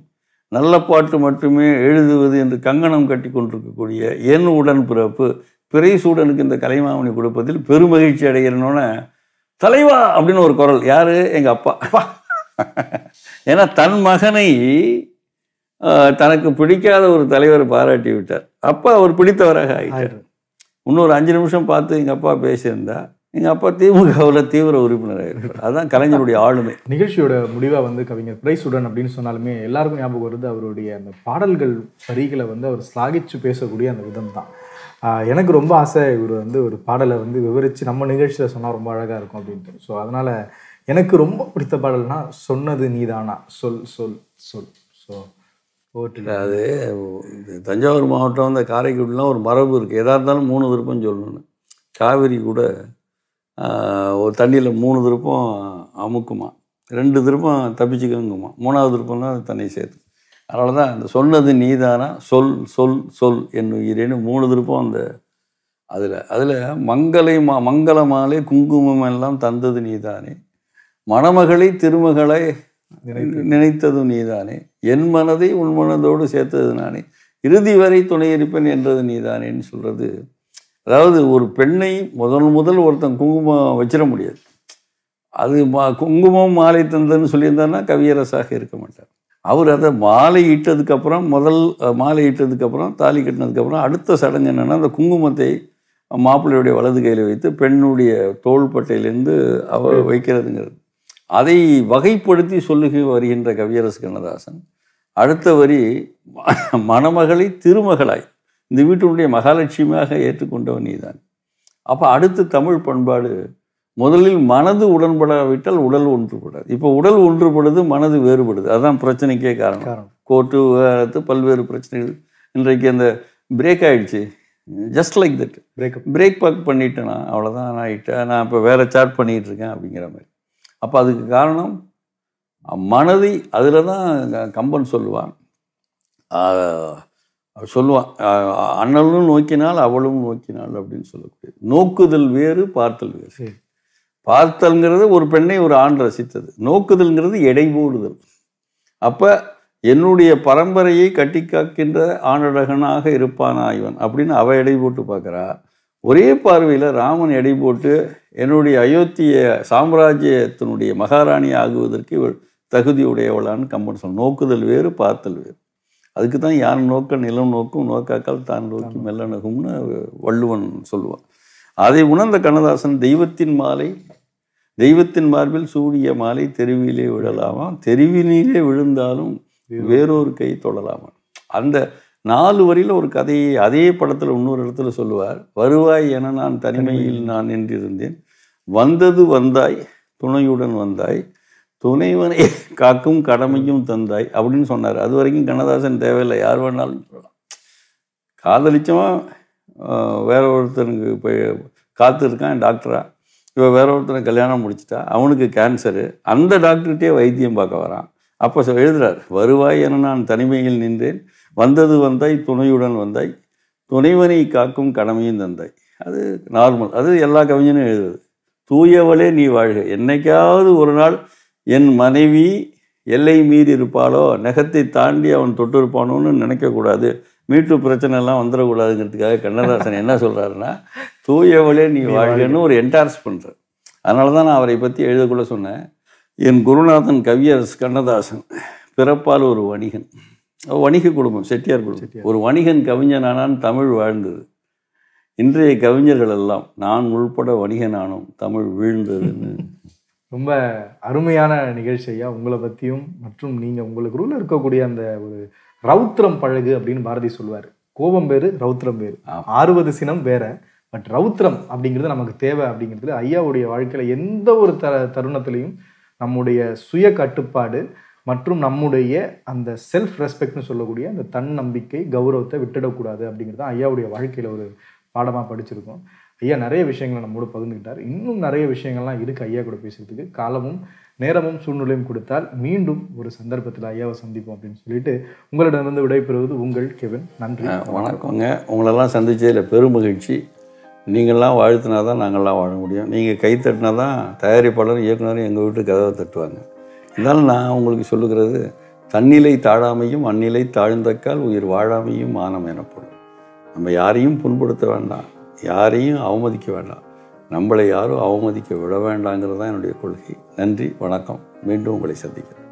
நல்ல பாட்டு மட்டுமே எழுதுவது என்று கங்கணம் கட்டி கொண்டிருக்கக்கூடிய என் உடன்பிறப்பு பிறைசூடனுக்கு இந்த கலைமாமணி கொடுப்பதில் பெருமகிழ்ச்சி அடைகிறனோன்னு தலைவா அப்படின்னு ஒரு குரல். யாரு? எங்க அப்பா. ஏன்னா தன் மகனை தனக்கு பிடிக்காத ஒரு தலைவர் பாராட்டி விட்டார். அப்பா அவர் பிடித்தவராக ஆயிரம். இன்னொரு அஞ்சு நிமிஷம் பார்த்து எங்க அப்பா பேசியிருந்தா எங்க அப்பா திமுகவில் தீவிர உறுப்பினராக இருப்பார் அதுதான் கலைஞருடைய ஆளுமை. நிகழ்ச்சியோட முடிவா வந்து கவிஞர் பிரைசுடன் அப்படின்னு சொன்னாலுமே எல்லாருக்கும் ஞாபகம் வருது அவருடைய அந்த பாடல்கள் வரிகளை வந்து அவர் ஸ்லாகிச்சு பேசக்கூடிய அந்த விதம் தான் எனக்கு ரொம்ப ஆசை இவர் வந்து ஒரு பாடலை வந்து விவரித்து நம்ம நிகழ்ச்சியில் சொன்னால் ரொம்ப அழகாக இருக்கும் அப்படின்ட்டு. ஸோ அதனால் எனக்கு ரொம்ப பிடித்த பாடல்னா சொன்னது நீதானா? சொல் சொல் சொல். ஸோ ஓட்டு அது இது தஞ்சாவூர் மாவட்டம் இந்த காரைக்குடிலாம் ஒரு மரபு இருக்குது எதாக இருந்தாலும் மூணு திருப்பம் சொல்லணும் காவிரி கூட ஒரு தண்ணியில் மூணு திருப்பம் அமுக்குமா. ரெண்டு திருப்பம் தப்பிச்சுக்கங்குமா. மூணாவது திருப்பம் தான் தண்ணி சேர்த்து. அதனால தான் அந்த சொன்னது நீதானா? சொல் சொல் சொல் என்னுயிரேன்னு மூணு திருப்பம் அந்த அதில் அதில் மங்களை மா மங்கள மாலை குங்குமம் எல்லாம் தந்தது நீதானே. மணமகளை திருமகளை நினைத்ததும் நீதானே. என் மனதை உன் மனதோடு சேர்த்தது நானே. இறுதி வரை துணை இருப்பேன் என்றது நீதானேன்னு சொல்றது. அதாவது ஒரு பெண்ணை முதல் முதல் ஒருத்தன் குங்குமம் வச்சிட முடியாது. அது மா குங்குமம் மாலை தந்ததுன்னு சொல்லியிருந்தாருன்னா கவியரசாக இருக்க மாட்டார். அவர் அதை மாலை இட்டதுக்கப்புறம் முதல் மாலை இட்டதுக்கப்புறம் தாலி கட்டினதுக்கப்புறம் அடுத்த சடங்கு என்னன்னா அந்த குங்குமத்தை மாப்பிள்ளையுடைய வலது கையில் வைத்து பெண்ணுடைய தோள்பட்டையிலேருந்து அவ வைக்கிறதுங்கிறது. அதை வகைப்படுத்தி சொல்லுக வருகின்ற கவியரசு கண்ணதாசன் அடுத்த வரி மணமகளை திருமகளாய் இந்த வீட்டினுடைய மகாலட்சுமியாக ஏற்றுக்கொண்டவன் நீதான். அப்போ அடுத்து தமிழ் பண்பாடு முதலில் மனது உடன்படாவிட்டால் உடல் ஒன்றுபடாது. இப்போ உடல் ஒன்றுபடுது மனது வேறுபடுது. அதான் பிரச்சனைக்கே காரணம். கோர்ட்டு விவகாரத்து பல்வேறு பிரச்சனைகள். இன்றைக்கு அந்த பிரேக் ஆயிடுச்சு. Just like that breakup break back பண்ணிட்டேனா அவ்வளோதான் நான் ஆகிட்டேன் நான் இப்போ வேறு சாட் பண்ணிகிட்டு இருக்கேன் அப்படிங்கிற மாதிரி. அப்போ அதுக்கு காரணம் மனதை அதில் தான் கம்பன் சொல்லுவான். சொல்லுவான். அண்ணலும் நோக்கினால் அவளும் நோக்கினாள் அப்படின்னு சொல்லக்கூடியது நோக்குதல் வேறு பார்த்தல் வேறு. பார்த்தல்ங்கிறது ஒரு பெண்ணை ஒரு ஆண் ரசித்தது. நோக்குதல்ங்கிறது எடை போடுதல் அப்போ என்னுடைய பரம்பரையை கட்டி காக்கின்ற ஆணழகனாக இருப்பானா இவன் அப்படின்னு அவ எடை போட்டு பார்க்குறா. ஒரே பார்வையில் ராமன் எடை போட்டு என்னுடைய அயோத்திய சாம்ராஜ்யத்தினுடைய மகாராணி ஆகுவதற்கு இவள் தகுதியுடையவளான்னு கம்பன் சொல் நோக்குதல் வேறு பார்த்தல் வேறு. அதுக்கு தான் யார் நோக்க நிலம் நோக்கும் நோக்காக்கால் தான் நோக்கி மெல்ல நகும்னு வள்ளுவன் சொல்லுவான். அதை உணர்ந்த கண்ணதாசன் தெய்வத்தின் மாலை தெய்வத்தின் மார்பில் சூடிய மாலை தெருவிலே விழலாமா? தெருவினிலே விழுந்தாலும் வேறொரு கை தொடலாமா? அந்த நாலு வரியில ஒரு கதையை அதே படத்துல இன்னொரு இடத்துல சொல்லுவார். வருவாய் என நான் தனிமையில் நான் நின்றிருந்தேன். வந்தது வந்தாய் துணையுடன் வந்தாய். துணைவனை காக்கும் கடமையும் தந்தாய் அப்படின்னு சொன்னார். அது வரைக்கும் கண்ணதாசன் தேவையில்லை. யார் வேணாலும் சொல்லலாம். காதலிச்சவன் வேற ஒருத்தனுக்கு போய் காத்திருக்கான் டாக்டரா? இப்போ வேற ஒருத்தனை கல்யாணம் முடிச்சிட்டா அவனுக்கு கேன்சரு அந்த டாக்டர்கிட்டே வைத்தியம் பார்க்க வரான். அப்போ எழுதுறார் வருவாய் என நான் தனிமையில் நின்றேன் வந்தது வந்தாய் துணையுடன் வந்தாய் துணைவனை காக்கும் கடமையும் தந்தாய். அது நார்மல் அது எல்லா கவிஞனும் எழுதுறது. தூயவளே நீ வாழ்க. என்னைக்காவது ஒரு நாள் என் மனைவி எல்லை மீறி இருப்பாளோ நகத்தை தாண்டி அவன் தொட்டு இருப்பானோன்னு நினைக்கக்கூடாது. மீட்டு பிரச்சனை எல்லாம் வந்துடக்கூடாதுங்கிறதுக்காக கண்ணதாசன் என்ன சொல்கிறாருன்னா தூயவளே நீ வாழ்கன்னு ஒரு என்டார்ஸ் பண்ணுறார் அதனால தான் நான் அவரை பற்றி எழுதக்குள்ள சொன்னேன். என் குருநாதன் கவியரசு கண்ணதாசன் பிறப்பால் ஒரு வணிகன். வணிக குடும்பம் செட்டியார் குடும்பம். ஒரு வணிகன் கவிஞனானான் தமிழ் வாழ்ந்தது. இன்றைய கவிஞர்கள் எல்லாம் நான் உள்பட வணிகனானோம் தமிழ் வீழ்ந்ததுன்னு ரொம்ப அருமையான நிகழ்ச்சி ஐயா உங்களை பற்றியும் மற்றும் நீங்கள் உங்களுக்குள்ள இருக்கக்கூடிய அந்த ஒரு ரௌத்திரம் பழகு அப்படின்னு பாரதி சொல்வார். கோபம் வேறு ரௌத்திரம் வேறு. ஆறுவது சினம் வேற. பட் ரௌத்ரம் அப்படிங்கிறது நமக்கு தேவை அப்படிங்கிறதுல ஐயாவுடைய வாழ்க்கையில் எந்த ஒரு த தருணத்துலையும் நம்முடைய சுய கட்டுப்பாடு மற்றும் நம்முடைய அந்த செல்ஃப் ரெஸ்பெக்ட்னு சொல்லக்கூடிய அந்த தன்னம்பிக்கை கௌரவத்தை விட்டுடக்கூடாது அப்படிங்கிறது தான் ஐயாவுடைய வாழ்க்கையில் ஒரு பாடமாக படிச்சிருக்கோம். ஐயா நிறைய விஷயங்களை நம்மோடு பகிர்ந்துக்கிட்டார். இன்னும் நிறைய விஷயங்கள்லாம் இருக்குது ஐயா கூட பேசுறதுக்கு. காலமும் நேரமும் சூழ்நிலையும் கொடுத்தால் மீண்டும் ஒரு சந்தர்ப்பத்தில் ஐயாவை சந்திப்போம் அப்படின்னு சொல்லிட்டு உங்களிடமிருந்து விடைபெறுவது உங்கள் கெவின். நன்றி. வணக்கங்க. உங்களெல்லாம் சந்திச்சதில் பெரும் மகிழ்ச்சி. நீங்கள்லாம் வாழ்த்தினா தான் நாங்கள்லாம் வாழ முடியும். நீங்கள் கை தட்டினா தான் தயாரிப்பாளரும் இயக்குனரும் எங்கள் வீட்டு கதவை தட்டுவாங்க. இருந்தாலும் நான் உங்களுக்கு சொல்லுகிறது தன்னிலை தாழாமையும் அந்நிலை தாழ்ந்தக்கால் உயிர் வாழாமையும் மானம் எனப்படும். நம்ம யாரையும் புண்படுத்த வேண்டாம். யாரையும் அவமதிக்க வேண்டாம். நம்மளை யாரும் அவமதிக்க விட வேண்டாங்கிறது தான் என்னுடைய கொள்கை. நன்றி வணக்கம். மீண்டும் உங்களை சந்திக்கிறேன்.